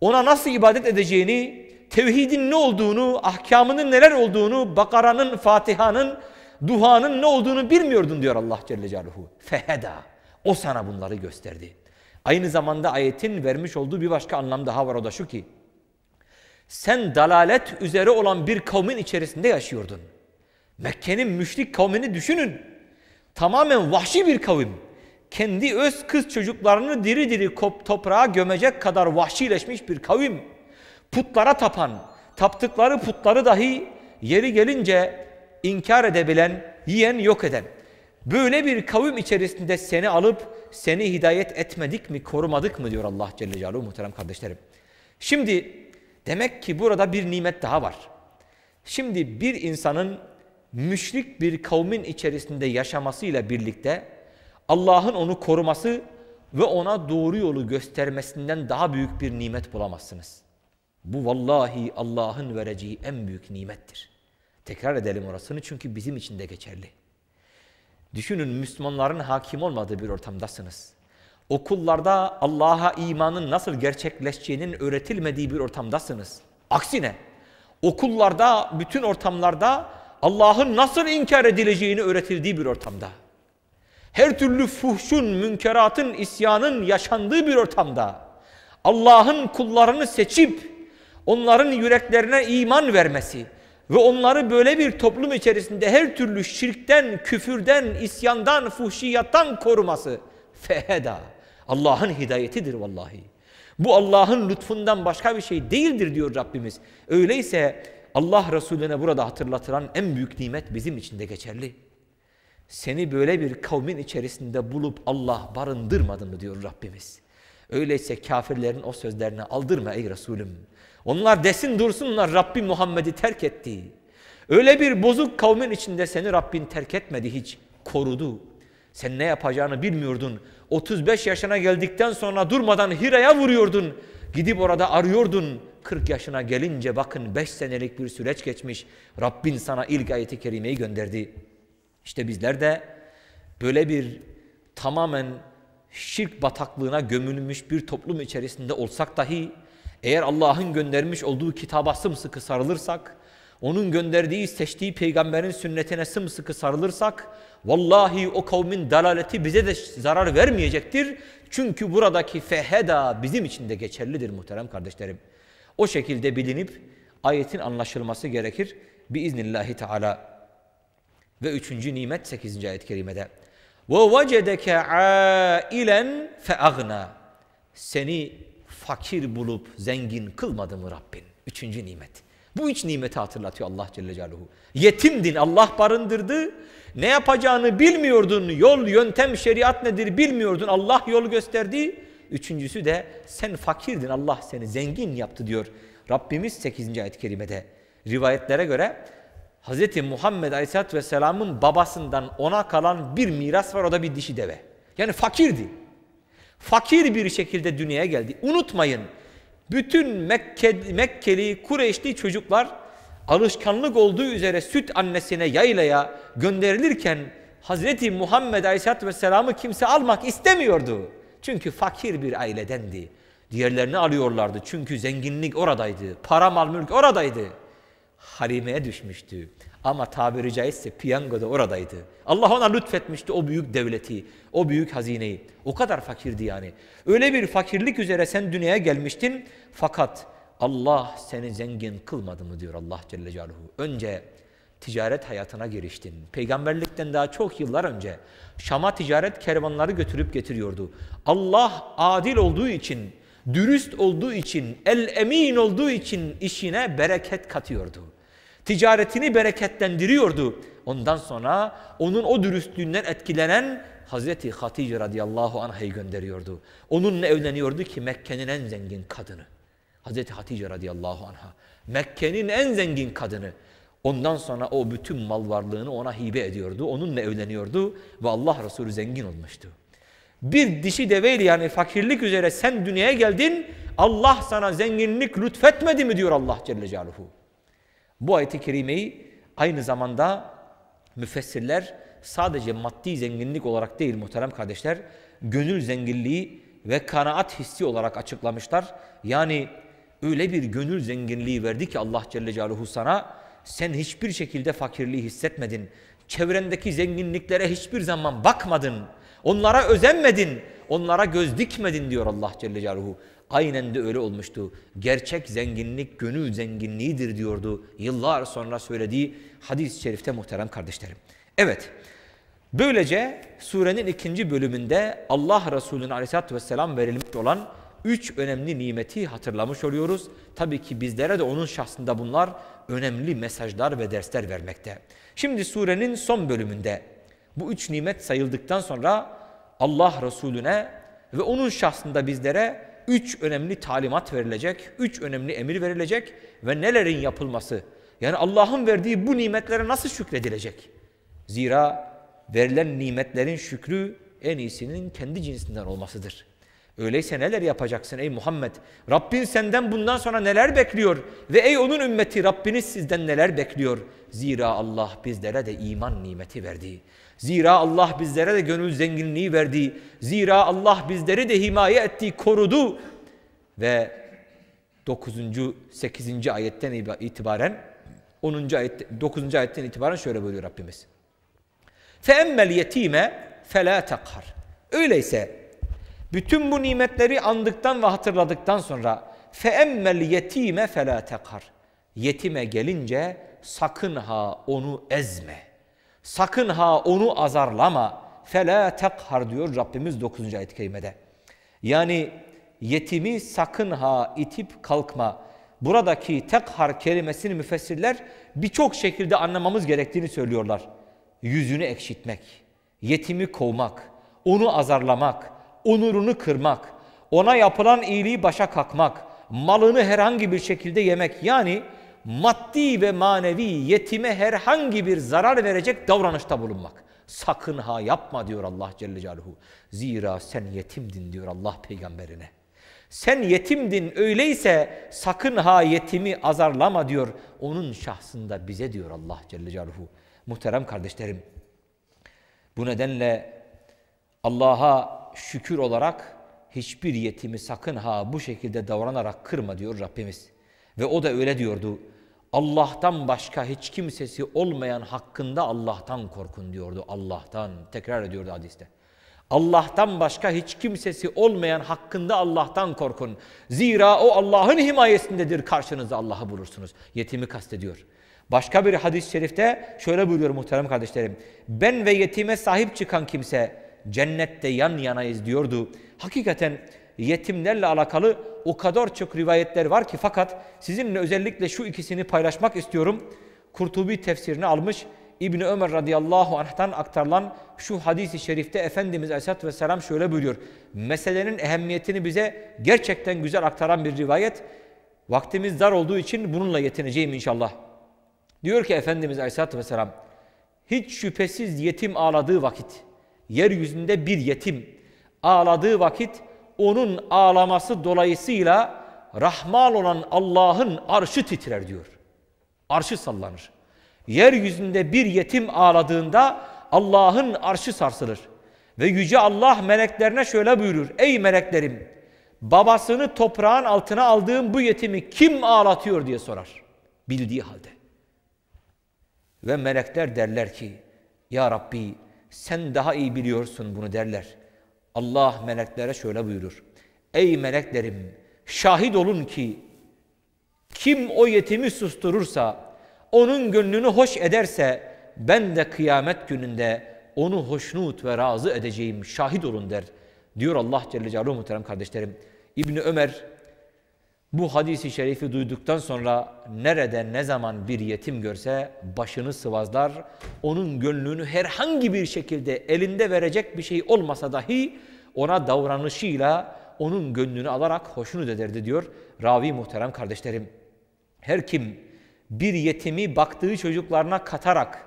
ona nasıl ibadet edeceğini, tevhidin ne olduğunu, ahkamının neler olduğunu, Bakara'nın, Fatiha'nın, duhanın ne olduğunu bilmiyordun diyor Allah Celle Celaluhu. Feheda. O sana bunları gösterdi. Aynı zamanda ayetin vermiş olduğu bir başka anlam daha var o da şu ki sen dalalet üzere olan bir kavmin içerisinde yaşıyordun. Mekke'nin müşrik kavmini düşünün. Tamamen vahşi bir kavim. Kendi öz kız çocuklarını diri diri kop toprağa gömecek kadar vahşileşmiş bir kavim. Putlara tapan, taptıkları putları dahi yeri gelince inkar edebilen, yiyen, yok eden. Böyle bir kavim içerisinde seni alıp seni hidayet etmedik mi, korumadık mı diyor Allah Celle Celaluhu muhterem kardeşlerim. Şimdi Demek ki burada bir nimet daha var. Şimdi bir insanın müşrik bir kavmin içerisinde yaşamasıyla birlikte Allah'ın onu koruması ve ona doğru yolu göstermesinden daha büyük bir nimet bulamazsınız. Bu vallahi Allah'ın vereceği en büyük nimettir. Tekrar edelim orasını çünkü bizim için de geçerli. Düşünün Müslümanların hakim olmadığı bir ortamdasınız. Okullarda Allah'a imanın nasıl gerçekleşeceğinin öğretilmediği bir ortamdasınız. Aksine okullarda, bütün ortamlarda Allah'ın nasıl inkar edileceğini öğretildiği bir ortamda. Her türlü fuhşun, münkeratın, isyanın yaşandığı bir ortamda. Allah'ın kullarını seçip onların yüreklerine iman vermesi ve onları böyle bir toplum içerisinde her türlü şirkten, küfürden, isyandan, fuhşiyattan koruması feheda. Allah'ın hidayetidir vallahi. Bu Allah'ın lütfundan başka bir şey değildir diyor Rabbimiz. Öyleyse Allah Resulüne burada hatırlatılan en büyük nimet bizim için de geçerli. Seni böyle bir kavmin içerisinde bulup Allah barındırmadı mı diyor Rabbimiz. Öyleyse kafirlerin o sözlerine aldırma ey Resulüm. Onlar desin dursunlar Rabbi Muhammed'i terk etti. Öyle bir bozuk kavmin içinde seni Rabbin terk etmedi hiç. Korudu. Sen ne yapacağını bilmiyordun. 35 yaşına geldikten sonra durmadan Hira'ya vuruyordun. Gidip orada arıyordun. 40 yaşına gelince bakın 5 senelik bir süreç geçmiş. Rabbin sana ilk ayeti kerimeyi gönderdi. İşte bizler de böyle bir tamamen şirk bataklığına gömülmüş bir toplum içerisinde olsak dahi eğer Allah'ın göndermiş olduğu kitaba sımsıkı sarılırsak, onun gönderdiği, seçtiği peygamberin sünnetine sımsıkı sarılırsak, vallahi o kavmin dalaleti bize de zarar vermeyecektir. Çünkü buradaki feheda bizim için de geçerlidir muhterem kardeşlerim. O şekilde bilinip ayetin anlaşılması gerekir. Biiznillahi Teala. Ve üçüncü nimet 8. ayet-i kerimede. وَوَجَدَكَ عَائِلًا فَأَغْنَى Seni fakir bulup zengin kılmadı mı Rabbin? Üçüncü nimet. Bu üç nimeti hatırlatıyor Allah Celle Celaluhu. Yetimdin Allah barındırdı. Ne yapacağını bilmiyordun. Yol, yöntem, şeriat nedir bilmiyordun. Allah yol gösterdi. Üçüncüsü de sen fakirdin Allah seni zengin yaptı diyor. Rabbimiz 8. ayet-i kerimede. Rivayetlere göre Hz. Muhammed Aleyhisselatü Vesselam'ın babasından ona kalan bir miras var o da bir dişi deve. Yani fakirdi. Fakir bir şekilde dünyaya geldi. Unutmayın bütün Mekke, Mekkeli, Kureyşli çocuklar alışkanlık olduğu üzere süt annesine yaylaya gönderilirken Hazreti Muhammed Aleyhisselatü Vesselam'ı kimse almak istemiyordu. Çünkü fakir bir ailedendi. Diğerlerini alıyorlardı çünkü zenginlik oradaydı. Para mal mülk oradaydı. Harimeye düşmüştü. Ama tabiri caizse piyango da oradaydı. Allah ona lütfetmişti o büyük devleti, o büyük hazineyi. O kadar fakirdi yani. Öyle bir fakirlik üzere sen dünyaya gelmiştin. Fakat Allah seni zengin kılmadı mı diyor Allah Celle Celaluhu. Önce ticaret hayatına giriştin. Peygamberlikten daha çok yıllar önce Şam'a ticaret kervanları götürüp getiriyordu. Allah adil olduğu için, dürüst olduğu için, el emin olduğu için işine bereket katıyordu ticaretini bereketlendiriyordu. Ondan sonra onun o dürüstlüğünden etkilenen Hazreti Hatice radıyallahu anh'ı gönderiyordu. Onunla evleniyordu ki Mekke'nin en zengin kadını. Hazreti Hatice radıyallahu anh'a. Mekke'nin en zengin kadını. Ondan sonra o bütün mal varlığını ona hibe ediyordu. Onunla evleniyordu ve Allah Resulü zengin olmuştu. Bir dişi deveyle yani fakirlik üzere sen dünyaya geldin. Allah sana zenginlik lütfetmedi mi diyor Allah Celle Celaluhu. Bu ayet-i kerimeyi aynı zamanda müfessirler sadece maddi zenginlik olarak değil muhterem kardeşler, gönül zenginliği ve kanaat hissi olarak açıklamışlar. Yani öyle bir gönül zenginliği verdi ki Allah Celle Celaluhu sana, sen hiçbir şekilde fakirliği hissetmedin. Çevrendeki zenginliklere hiçbir zaman bakmadın. Onlara özenmedin. Onlara göz dikmedin diyor Allah Celle Celaluhu. Aynen de öyle olmuştu. Gerçek zenginlik gönül zenginliğidir diyordu. Yıllar sonra söylediği hadis-i şerifte muhterem kardeşlerim. Evet. Böylece surenin ikinci bölümünde Allah Resulü'nün aleyhissalatü vesselam verilmiş olan üç önemli nimeti hatırlamış oluyoruz. Tabii ki bizlere de onun şahsında bunlar önemli mesajlar ve dersler vermekte. Şimdi surenin son bölümünde bu üç nimet sayıldıktan sonra Allah Resulüne ve onun şahsında bizlere üç önemli talimat verilecek, üç önemli emir verilecek ve nelerin yapılması. Yani Allah'ın verdiği bu nimetlere nasıl şükredilecek? Zira verilen nimetlerin şükrü en iyisinin kendi cinsinden olmasıdır. Öyleyse neler yapacaksın ey Muhammed? Rabbin senden bundan sonra neler bekliyor? Ve ey onun ümmeti Rabbiniz sizden neler bekliyor? Zira Allah bizlere de iman nimeti verdi. Zira Allah bizlere de gönül zenginliği verdi. Zira Allah bizleri de himaye etti, korudu. Ve 9. 8. ayetten itibaren 10. ayet 9. ayetten itibaren şöyle buyuruyor Rabbimiz. Feemmel yetime fela takhar. Öyleyse bütün bu nimetleri andıktan ve hatırladıktan sonra feemmel yetime fela takhar. Yetime gelince sakın ha onu ezme. Sakın ha onu azarlama. Fela takhar diyor Rabbimiz 9. ayet-i kerimede. Yani yetimi sakın ha itip kalkma. Buradaki tekhar kelimesini müfessirler birçok şekilde anlamamız gerektiğini söylüyorlar. Yüzünü ekşitmek, yetimi kovmak, onu azarlamak, onurunu kırmak, ona yapılan iyiliği başa kakmak, malını herhangi bir şekilde yemek yani maddi ve manevi yetime herhangi bir zarar verecek davranışta bulunmak. Sakın ha yapma diyor Allah Celle Celaluhu. Zira sen yetimdin diyor Allah peygamberine. Sen yetimdin öyleyse sakın ha yetimi azarlama diyor. Onun şahsında bize diyor Allah Celle Celaluhu. Muhterem kardeşlerim. Bu nedenle Allah'a şükür olarak hiçbir yetimi sakın ha bu şekilde davranarak kırma diyor Rabbimiz. Ve o da öyle diyordu. Allah'tan başka hiç kimsesi olmayan hakkında Allah'tan korkun diyordu. Allah'tan tekrar ediyordu hadiste. Allah'tan başka hiç kimsesi olmayan hakkında Allah'tan korkun. Zira o Allah'ın himayesindedir karşınızda Allah'ı bulursunuz. Yetimi kastediyor. Başka bir hadis-i şerifte şöyle buyuruyor muhterem kardeşlerim. Ben ve yetime sahip çıkan kimse cennette yan yanayız diyordu. Hakikaten yetimlerle alakalı o kadar çok rivayetler var ki fakat sizinle özellikle şu ikisini paylaşmak istiyorum. Kurtubi tefsirini almış İbni Ömer radıyallahu anh'tan aktarılan şu hadisi şerifte Efendimiz Aleyhisselatü Vesselam şöyle buyuruyor. Meselenin ehemmiyetini bize gerçekten güzel aktaran bir rivayet. Vaktimiz dar olduğu için bununla yetineceğim inşallah. Diyor ki Efendimiz Aleyhisselatü Vesselam hiç şüphesiz yetim ağladığı vakit yeryüzünde bir yetim ağladığı vakit onun ağlaması dolayısıyla Rahman olan Allah'ın arşı titrer diyor. Arşı sallanır. Yeryüzünde bir yetim ağladığında Allah'ın arşı sarsılır. Ve Yüce Allah meleklerine şöyle buyurur. Ey meleklerim babasını toprağın altına aldığım bu yetimi kim ağlatıyor diye sorar. Bildiği halde. Ve melekler derler ki Ya Rabbi sen daha iyi biliyorsun bunu derler. Allah meleklere şöyle buyurur. Ey meleklerim şahit olun ki kim o yetimi susturursa onun gönlünü hoş ederse ben de kıyamet gününde onu hoşnut ve razı edeceğim şahit olun der. Diyor Allah Celle Celaluhu muhterem kardeşlerim. İbni Ömer bu hadisi şerifi duyduktan sonra nerede ne zaman bir yetim görse başını sıvazlar. Onun gönlünü herhangi bir şekilde elinde verecek bir şey olmasa dahi ona davranışıyla onun gönlünü alarak hoşnut ederdi diyor ravi muhterem kardeşlerim. Her kim bir yetimi baktığı çocuklarına katarak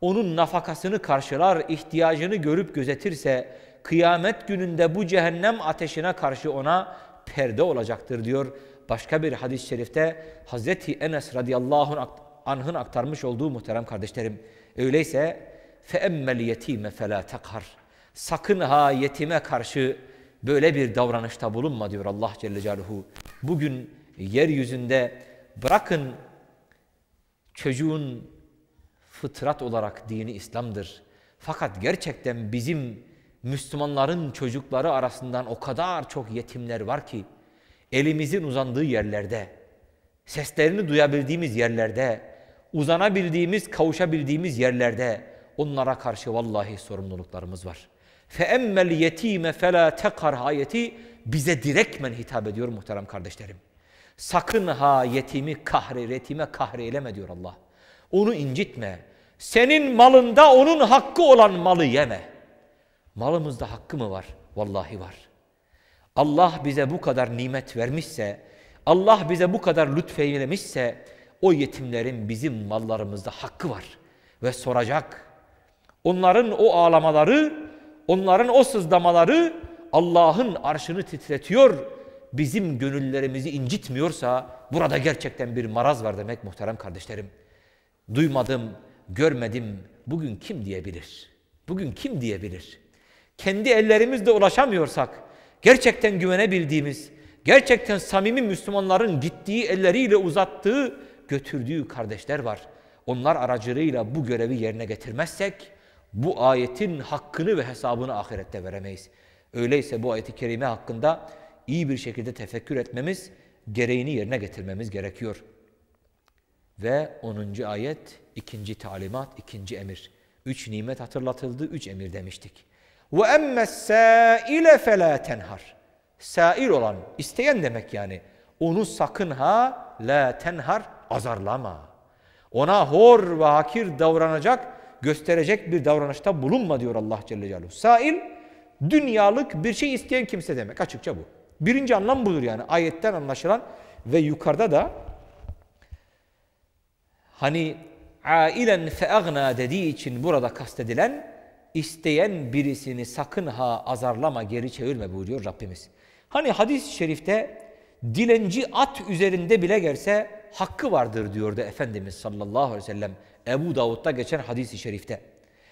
onun nafakasını karşılar, ihtiyacını görüp gözetirse kıyamet gününde bu cehennem ateşine karşı ona perde olacaktır diyor. Başka bir hadis-i şerifte Hazreti Enes radıyallahu anh'ın aktarmış olduğu muhterem kardeşlerim. Öyleyse feemmel yetime fela takhar. Sakın ha yetime karşı böyle bir davranışta bulunma diyor Allah Celle Celaluhu. Bugün yeryüzünde bırakın çocuğun fıtrat olarak dini İslam'dır. Fakat gerçekten bizim Müslümanların çocukları arasından o kadar çok yetimler var ki elimizin uzandığı yerlerde, seslerini duyabildiğimiz yerlerde, uzanabildiğimiz, kavuşabildiğimiz yerlerde onlara karşı vallahi sorumluluklarımız var. فَاَمَّ الْيَت۪يمَ فَلَا تَقَرْ ayeti bize direktmen hitap ediyor muhterem kardeşlerim. Sakın ha yetimi kahre, yetime kahreyleme diyor Allah. Onu incitme. Senin malında onun hakkı olan malı yeme. Malımızda hakkı mı var? Vallahi var. Allah bize bu kadar nimet vermişse, Allah bize bu kadar lütfeylemişse o yetimlerin bizim mallarımızda hakkı var ve soracak. Onların o ağlamaları, onların o sızlamaları Allah'ın arşını titretiyor, bizim gönüllerimizi incitmiyorsa burada gerçekten bir maraz var demek muhterem kardeşlerim. Duymadım, görmedim, bugün kim diyebilir? Bugün kim diyebilir? Kendi ellerimizle ulaşamıyorsak, gerçekten güvenebildiğimiz, gerçekten samimi Müslümanların gittiği elleriyle uzattığı, götürdüğü kardeşler var. Onlar aracılığıyla bu görevi yerine getirmezsek, bu ayetin hakkını ve hesabını ahirette veremeyiz. Öyleyse bu ayeti kerime hakkında iyi bir şekilde tefekkür etmemiz, gereğini yerine getirmemiz gerekiyor. Ve 10. ayet, ikinci talimat, ikinci emir. Üç nimet hatırlatıldı, üç emir demiştik. Ve emme sâile felâ tenhar. Sail olan, isteyen demek yani. Onu sakın ha la tenhar, azarlama. Ona hor ve hakir davranacak, gösterecek bir davranışta bulunma diyor Allah Celle Celaluhu. Sail, dünyalık bir şey isteyen kimse demek. Açıkça bu. Birinci anlam budur yani ayetten anlaşılan ve yukarıda da hani ailen feagna dediği için burada kastedilen isteyen birisini sakın ha azarlama geri çevirme buyuruyor Rabbimiz. Hani hadis-i şerifte dilenci at üzerinde bile gelse hakkı vardır diyordu Efendimiz sallallahu aleyhi ve sellem. Ebu Davud'da geçen hadis-i şerifte.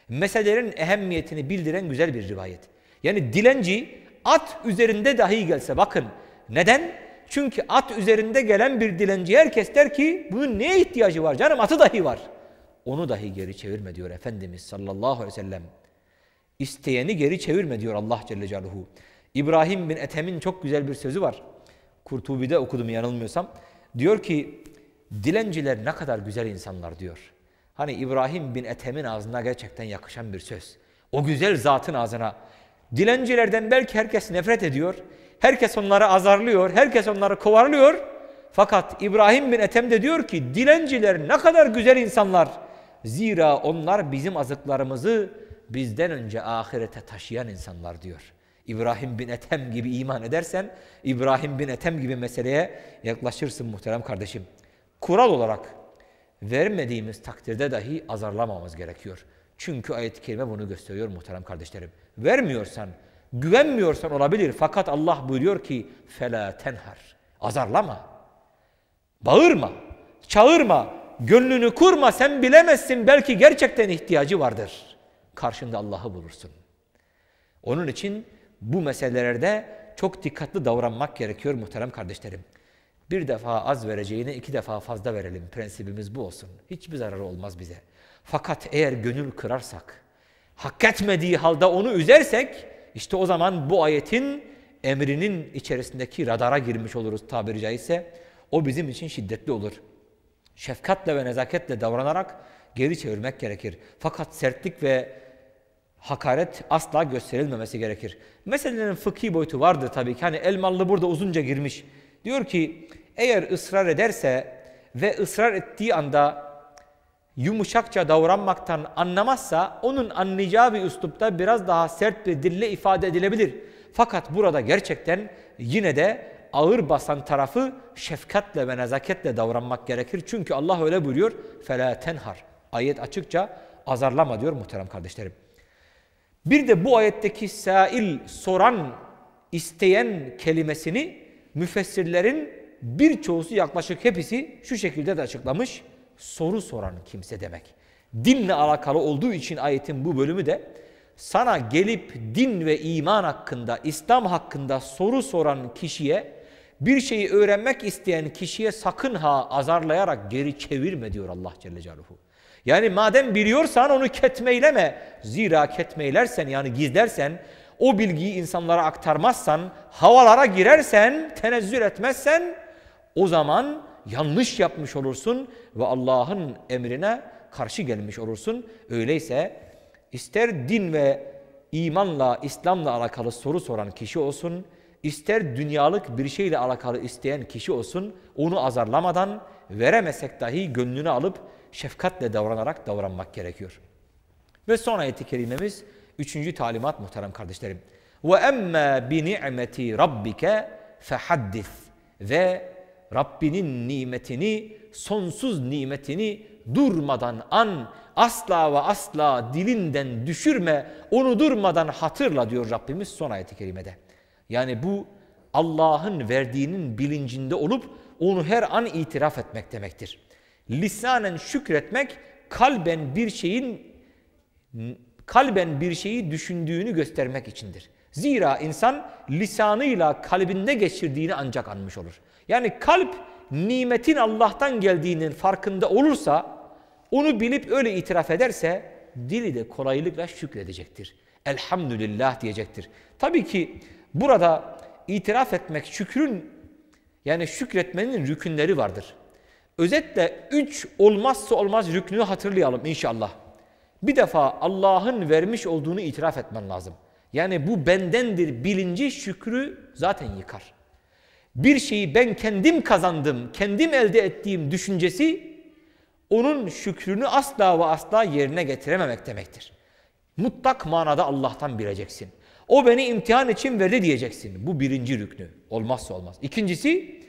Meselelerin ehemmiyetini bildiren güzel bir rivayet. Yani dilenci at üzerinde dahi gelse bakın. Neden? Çünkü at üzerinde gelen bir dilenci herkes der ki bunun neye ihtiyacı var canım atı dahi var. Onu dahi geri çevirme diyor Efendimiz sallallahu aleyhi ve sellem. İsteyeni geri çevirme diyor Allah Celle Celaluhu. İbrahim bin Ethem'in çok güzel bir sözü var. Kurtubi'de okudum yanılmıyorsam. Diyor ki dilenciler ne kadar güzel insanlar diyor. Hani İbrahim bin Ethem'in ağzına gerçekten yakışan bir söz. O güzel zatın ağzına. Dilencilerden belki herkes nefret ediyor. Herkes onları azarlıyor. Herkes onları kovarlıyor. Fakat İbrahim bin Ethem de diyor ki dilenciler ne kadar güzel insanlar. Zira onlar bizim azıklarımızı bizden önce ahirete taşıyan insanlar diyor. İbrahim bin Ethem gibi iman edersen, İbrahim bin Ethem gibi meseleye yaklaşırsın muhterem kardeşim. Kural olarak vermediğimiz takdirde dahi azarlamamız gerekiyor. Çünkü ayet-i kerime bunu gösteriyor muhterem kardeşlerim. Vermiyorsan, güvenmiyorsan olabilir. Fakat Allah buyuruyor ki فَلَا tenhar. Azarlama. Bağırma. Çağırma. Gönlünü kurma. Sen bilemezsin. Belki gerçekten ihtiyacı vardır. Karşında Allah'ı bulursun. Onun için bu meselelerde çok dikkatli davranmak gerekiyor muhterem kardeşlerim. Bir defa az vereceğine iki defa fazla verelim. Prensibimiz bu olsun. Hiçbir zararı olmaz bize. Fakat eğer gönül kırarsak, hak etmediği halde onu üzersek, işte o zaman bu ayetin emrinin içerisindeki radara girmiş oluruz tabiri caizse. O bizim için şiddetli olur. Şefkatle ve nezaketle davranarak geri çevirmek gerekir. Fakat sertlik ve hakaret asla gösterilmemesi gerekir. Meselelerin fıkhi boyutu vardır tabii ki. Hani Elmalı burada uzunca girmiş. Diyor ki eğer ısrar ederse ve ısrar ettiği anda yumuşakça davranmaktan anlamazsa onun anlayacağı bir üslupta biraz daha sert bir dille ifade edilebilir. Fakat burada gerçekten yine de ağır basan tarafı şefkatle ve nezaketle davranmak gerekir. Çünkü Allah öyle buyuruyor. فَلَا tenhar. Ayet açıkça azarlama diyor muhterem kardeşlerim. Bir de bu ayetteki sail, soran, isteyen kelimesini müfessirlerin birçoğusu yaklaşık hepsi şu şekilde de açıklamış. Soru soran kimse demek. Dinle alakalı olduğu için ayetin bu bölümü de sana gelip din ve iman hakkında, İslam hakkında soru soran kişiye, bir şeyi öğrenmek isteyen kişiye sakın ha azarlayarak geri çevirme diyor Allah Celle Celaluhu. Yani madem biliyorsan onu ketmeyleme. Zira ketmeylersen yani gizlersen, o bilgiyi insanlara aktarmazsan, havalara girersen, tenezzül etmezsen o zaman yanlış yapmış olursun ve Allah'ın emrine karşı gelmiş olursun. Öyleyse ister din ve imanla, İslam'la alakalı soru soran kişi olsun, ister dünyalık bir şeyle alakalı isteyen kişi olsun, onu azarlamadan veremesek dahi gönlünü alıp şefkatle davranarak davranmak gerekiyor. Ve son ayeti kerimemiz üçüncü talimat muhterem kardeşlerim. Ve emme bi ni'meti rabbike fehaddis ve Rabbinin nimetini, sonsuz nimetini durmadan an, asla ve asla dilinden düşürme, onu durmadan hatırla diyor Rabbimiz son ayeti kerimede. Yani bu Allah'ın verdiğinin bilincinde olup onu her an itiraf etmek demektir. Lisanen şükretmek kalben bir şeyin kalben bir şeyi düşündüğünü göstermek içindir. Zira insan lisanıyla kalbinde geçirdiğini ancak anmış olur. Yani kalp nimetin Allah'tan geldiğinin farkında olursa, onu bilip öyle itiraf ederse dili de kolaylıkla şükredecektir. Elhamdülillah diyecektir. Tabii ki burada itiraf etmek şükrün yani şükretmenin rükünleri vardır. Özetle üç olmazsa olmaz rüknünü hatırlayalım inşallah. Bir defa Allah'ın vermiş olduğunu itiraf etmen lazım. Yani bu bendendir bilinci şükrü zaten yıkar. Bir şeyi ben kendim kazandım, kendim elde ettiğim düşüncesi onun şükrünü asla ve asla yerine getirememek demektir. Mutlak manada Allah'tan bileceksin. O beni imtihan için verdi diyeceksin. Bu birinci rüknü. Olmazsa olmaz. İkincisi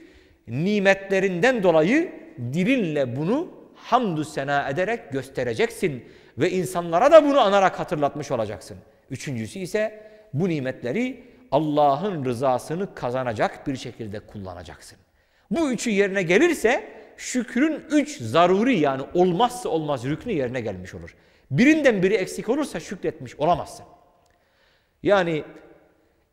nimetlerinden dolayı dilinle bunu hamdü sena ederek göstereceksin. Ve insanlara da bunu anarak hatırlatmış olacaksın. Üçüncüsü ise bu nimetleri Allah'ın rızasını kazanacak bir şekilde kullanacaksın. Bu üçü yerine gelirse şükrün üç zaruri yani olmazsa olmaz rüknü yerine gelmiş olur. Birinden biri eksik olursa şükretmiş olamazsın. Yani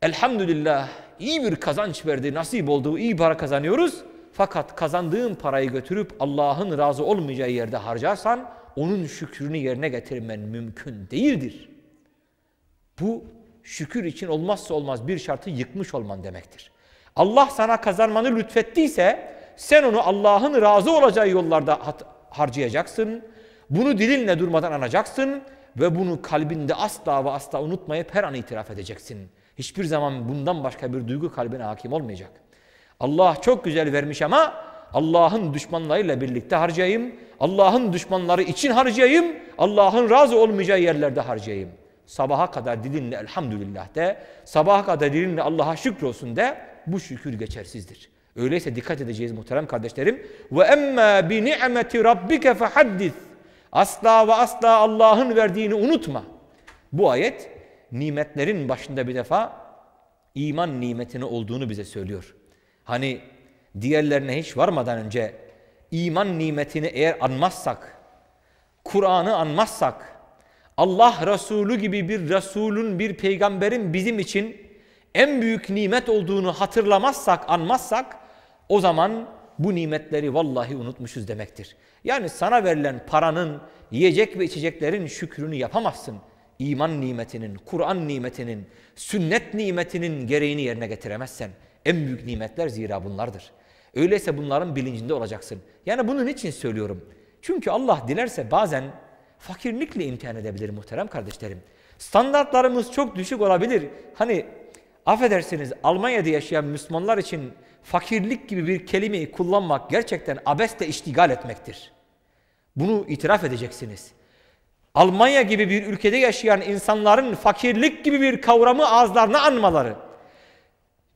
elhamdülillah iyi bir kazanç verdi, nasip olduğu iyi para kazanıyoruz. Fakat kazandığın parayı götürüp Allah'ın razı olmayacağı yerde harcarsan onun şükrünü yerine getirmen mümkün değildir. Bu şükür için olmazsa olmaz bir şartı yıkmış olman demektir. Allah sana kazanmanı lütfettiyse sen onu Allah'ın razı olacağı yollarda harcayacaksın. Bunu dilinle durmadan anacaksın ve bunu kalbinde asla ve asla unutmayıp her an itiraf edeceksin. Hiçbir zaman bundan başka bir duygu kalbine hakim olmayacak. Allah çok güzel vermiş ama Allah'ın düşmanlarıyla birlikte harcayayım. Allah'ın düşmanları için harcayayım. Allah'ın razı olmayacağı yerlerde harcayayım. Sabaha kadar dilinle elhamdülillah de, sabaha kadar dilinle Allah'a şükrolsun de, bu şükür geçersizdir. Öyleyse dikkat edeceğiz muhterem kardeşlerim. Ve emme bi ni'meti rabbike fehaddis. Asla ve asla Allah'ın verdiğini unutma. Bu ayet nimetlerin başında bir defa iman nimetini olduğunu bize söylüyor. Hani diğerlerine hiç varmadan önce iman nimetini eğer anmazsak, Kur'an'ı anmazsak, Allah Resulü gibi bir Resulün, bir peygamberin bizim için en büyük nimet olduğunu hatırlamazsak, anmazsak o zaman bu nimetleri vallahi unutmuşuz demektir. Yani sana verilen paranın, yiyecek ve içeceklerin şükrünü yapamazsın. İman nimetinin, Kur'an nimetinin, sünnet nimetinin gereğini yerine getiremezsen. En büyük nimetler zira bunlardır. Öyleyse bunların bilincinde olacaksın. Yani bunun için söylüyorum. Çünkü Allah dilerse bazen fakirlikle imtihan edebilir muhterem kardeşlerim. Standartlarımız çok düşük olabilir. Hani affedersiniz Almanya'da yaşayan Müslümanlar için fakirlik gibi bir kelimeyi kullanmak gerçekten abesle iştigal etmektir. Bunu itiraf edeceksiniz. Almanya gibi bir ülkede yaşayan insanların fakirlik gibi bir kavramı ağızlarına anmaları,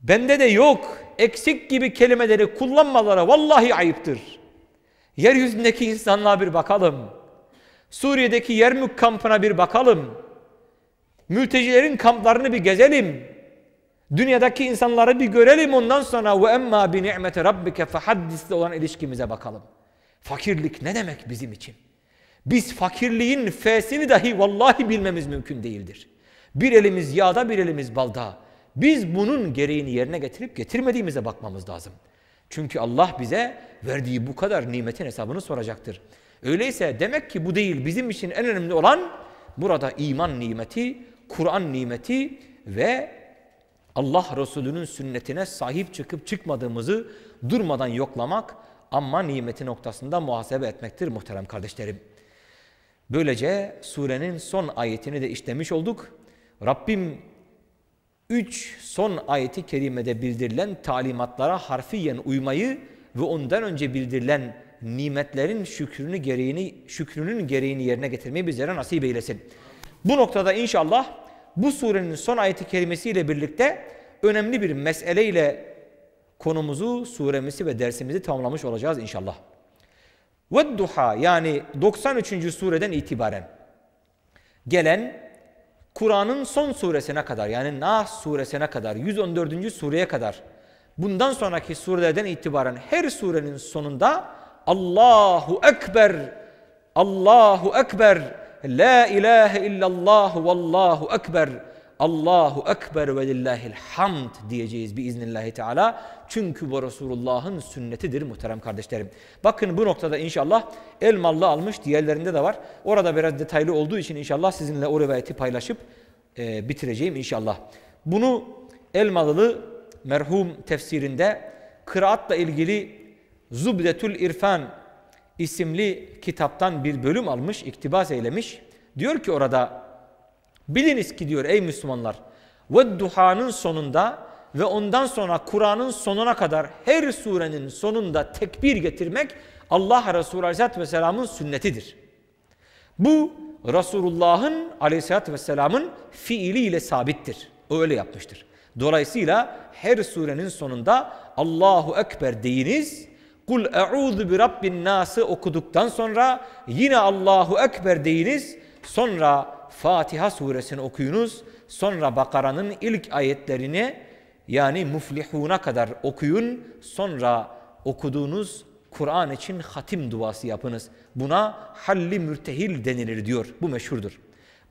bende de yok, eksik gibi kelimeleri kullanmaları vallahi ayıptır. Yeryüzündeki insanlığa bir bakalım. Suriye'deki Yermük kampına bir bakalım. Mültecilerin kamplarını bir gezelim. Dünyadaki insanları bir görelim ondan sonra ve emma bi ni'meti rabbike fehaddisle olan ilişkimize bakalım. Fakirlik ne demek bizim için? Biz fakirliğin f'sini dahi vallahi bilmemiz mümkün değildir. Bir elimiz yağda bir elimiz balda. Biz bunun gereğini yerine getirip getirmediğimize bakmamız lazım. Çünkü Allah bize verdiği bu kadar nimetin hesabını soracaktır. Öyleyse demek ki bu değil bizim için en önemli olan burada iman nimeti, Kur'an nimeti ve Allah Resulü'nün sünnetine sahip çıkıp çıkmadığımızı durmadan yoklamak ama nimeti noktasında muhasebe etmektir muhterem kardeşlerim. Böylece surenin son ayetini de işlemiş olduk. Rabbim üç son ayeti kerimede bildirilen talimatlara harfiyen uymayı ve ondan önce bildirilen nimetlerin şükrünü gereğini şükrünün gereğini yerine getirmeyi bizlere nasip eylesin. Bu noktada inşallah bu surenin son ayeti kerimesiyle birlikte önemli bir meseleyle konumuzu, suremizi ve dersimizi tamamlamış olacağız inşallah. Ve duha yani 93. sureden itibaren gelen Kur'an'ın son suresine kadar yani Nas suresine kadar 114. sureye kadar bundan sonraki surelerden itibaren her surenin sonunda Allahu Ekber Allahu Ekber La ilahe illallah vallahu ekber Allahu Ekber ve lillahil hamd diyeceğiz biiznillahü teala. Çünkü bu Resulullah'ın sünnetidir muhterem kardeşlerim. Bakın bu noktada inşallah Elmalı almış diğerlerinde de var. Orada biraz detaylı olduğu için inşallah sizinle o rivayeti paylaşıp e, bitireceğim inşallah. Bunu Elmalılı merhum tefsirinde kıraatla ilgili Zubdetül İrfan isimli kitaptan bir bölüm almış, iktibas eylemiş. Diyor ki orada biliniz ki diyor ey Müslümanlar ve duhanın sonunda ve ondan sonra Kur'an'ın sonuna kadar her surenin sonunda tekbir getirmek Allah Resulü Aleyhisselatü Vesselam'ın sünnetidir. Bu Resulullah'ın Aleyhisselatü Vesselam'ın fiiliyle sabittir. Öyle yapmıştır. Dolayısıyla her surenin sonunda Allahu Ekber deyiniz Kul e'udhu bi rabbin nası okuduktan sonra yine Allahu Ekber deyiniz. Sonra Fatiha suresini okuyunuz. Sonra Bakara'nın ilk ayetlerini yani muflihuna kadar okuyun. Sonra okuduğunuz Kur'an için hatim duası yapınız. Buna halli mürtehil denilir diyor. Bu meşhurdur.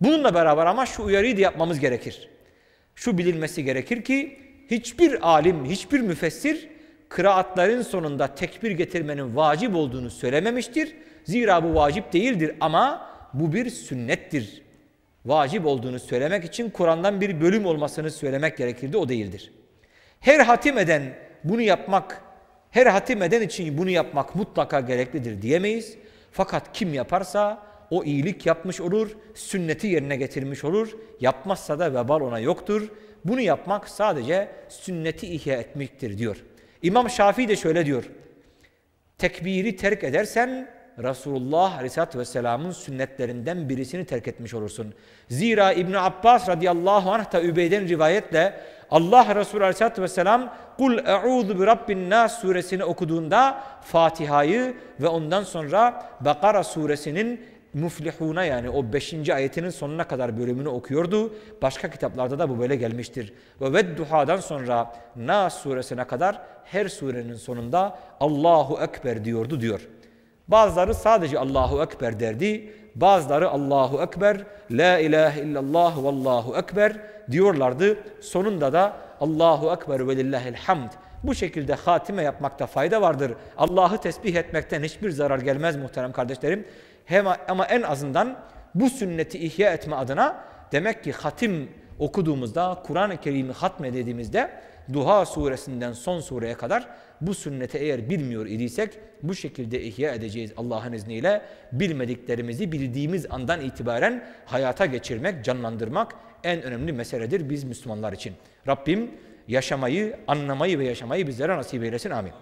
Bununla beraber ama şu uyarıyı da yapmamız gerekir. Şu bilinmesi gerekir ki hiçbir alim, hiçbir müfessir kıraatların sonunda tekbir getirmenin vacip olduğunu söylememiştir. Zira bu vacip değildir ama bu bir sünnettir. Vacip olduğunu söylemek için Kur'an'dan bir bölüm olmasını söylemek gerekirdi. O değildir. Her hatim eden bunu yapmak, her hatim eden için bunu yapmak mutlaka gereklidir diyemeyiz. Fakat kim yaparsa o iyilik yapmış olur, sünneti yerine getirmiş olur. Yapmazsa da vebal ona yoktur. Bunu yapmak sadece sünneti ihya etmektir diyor. İmam Şafii de şöyle diyor. Tekbiri terk edersen Resulullah Aleyhisselatü Vesselam'ın sünnetlerinden birisini terk etmiş olursun. Zira İbn Abbas radıyallahu anh da Übeyden rivayetle Allah Resulü Aleyhisselatü Vesselam Kul e'udhu bi rabbin nas suresini okuduğunda Fatiha'yı ve ondan sonra Bakara suresinin Muflihuna yani o 5. ayetinin sonuna kadar bölümünü okuyordu. Başka kitaplarda da bu böyle gelmiştir. Ve Vedduha'dan sonra Nas suresine kadar her surenin sonunda Allahu Ekber diyordu diyor. Bazıları sadece Allahu Ekber derdi. Bazıları Allahu Ekber, La ilahe illallah vallahu ekber diyorlardı. Sonunda da Allahu Ekber ve lillahil hamd. Bu şekilde hatime yapmakta fayda vardır. Allah'ı tesbih etmekten hiçbir zarar gelmez muhterem kardeşlerim. Hem, ama en azından bu sünneti ihya etme adına demek ki hatim okuduğumuzda, Kur'an-ı Kerim'i hatmedediğimizde Duha suresinden son sureye kadar bu sünneti eğer bilmiyor idiysek bu şekilde ihya edeceğiz Allah'ın izniyle. Bilmediklerimizi bildiğimiz andan itibaren hayata geçirmek, canlandırmak en önemli meseledir biz Müslümanlar için. Rabbim yaşamayı, anlamayı ve yaşamayı bizlere nasip eylesin. Amin.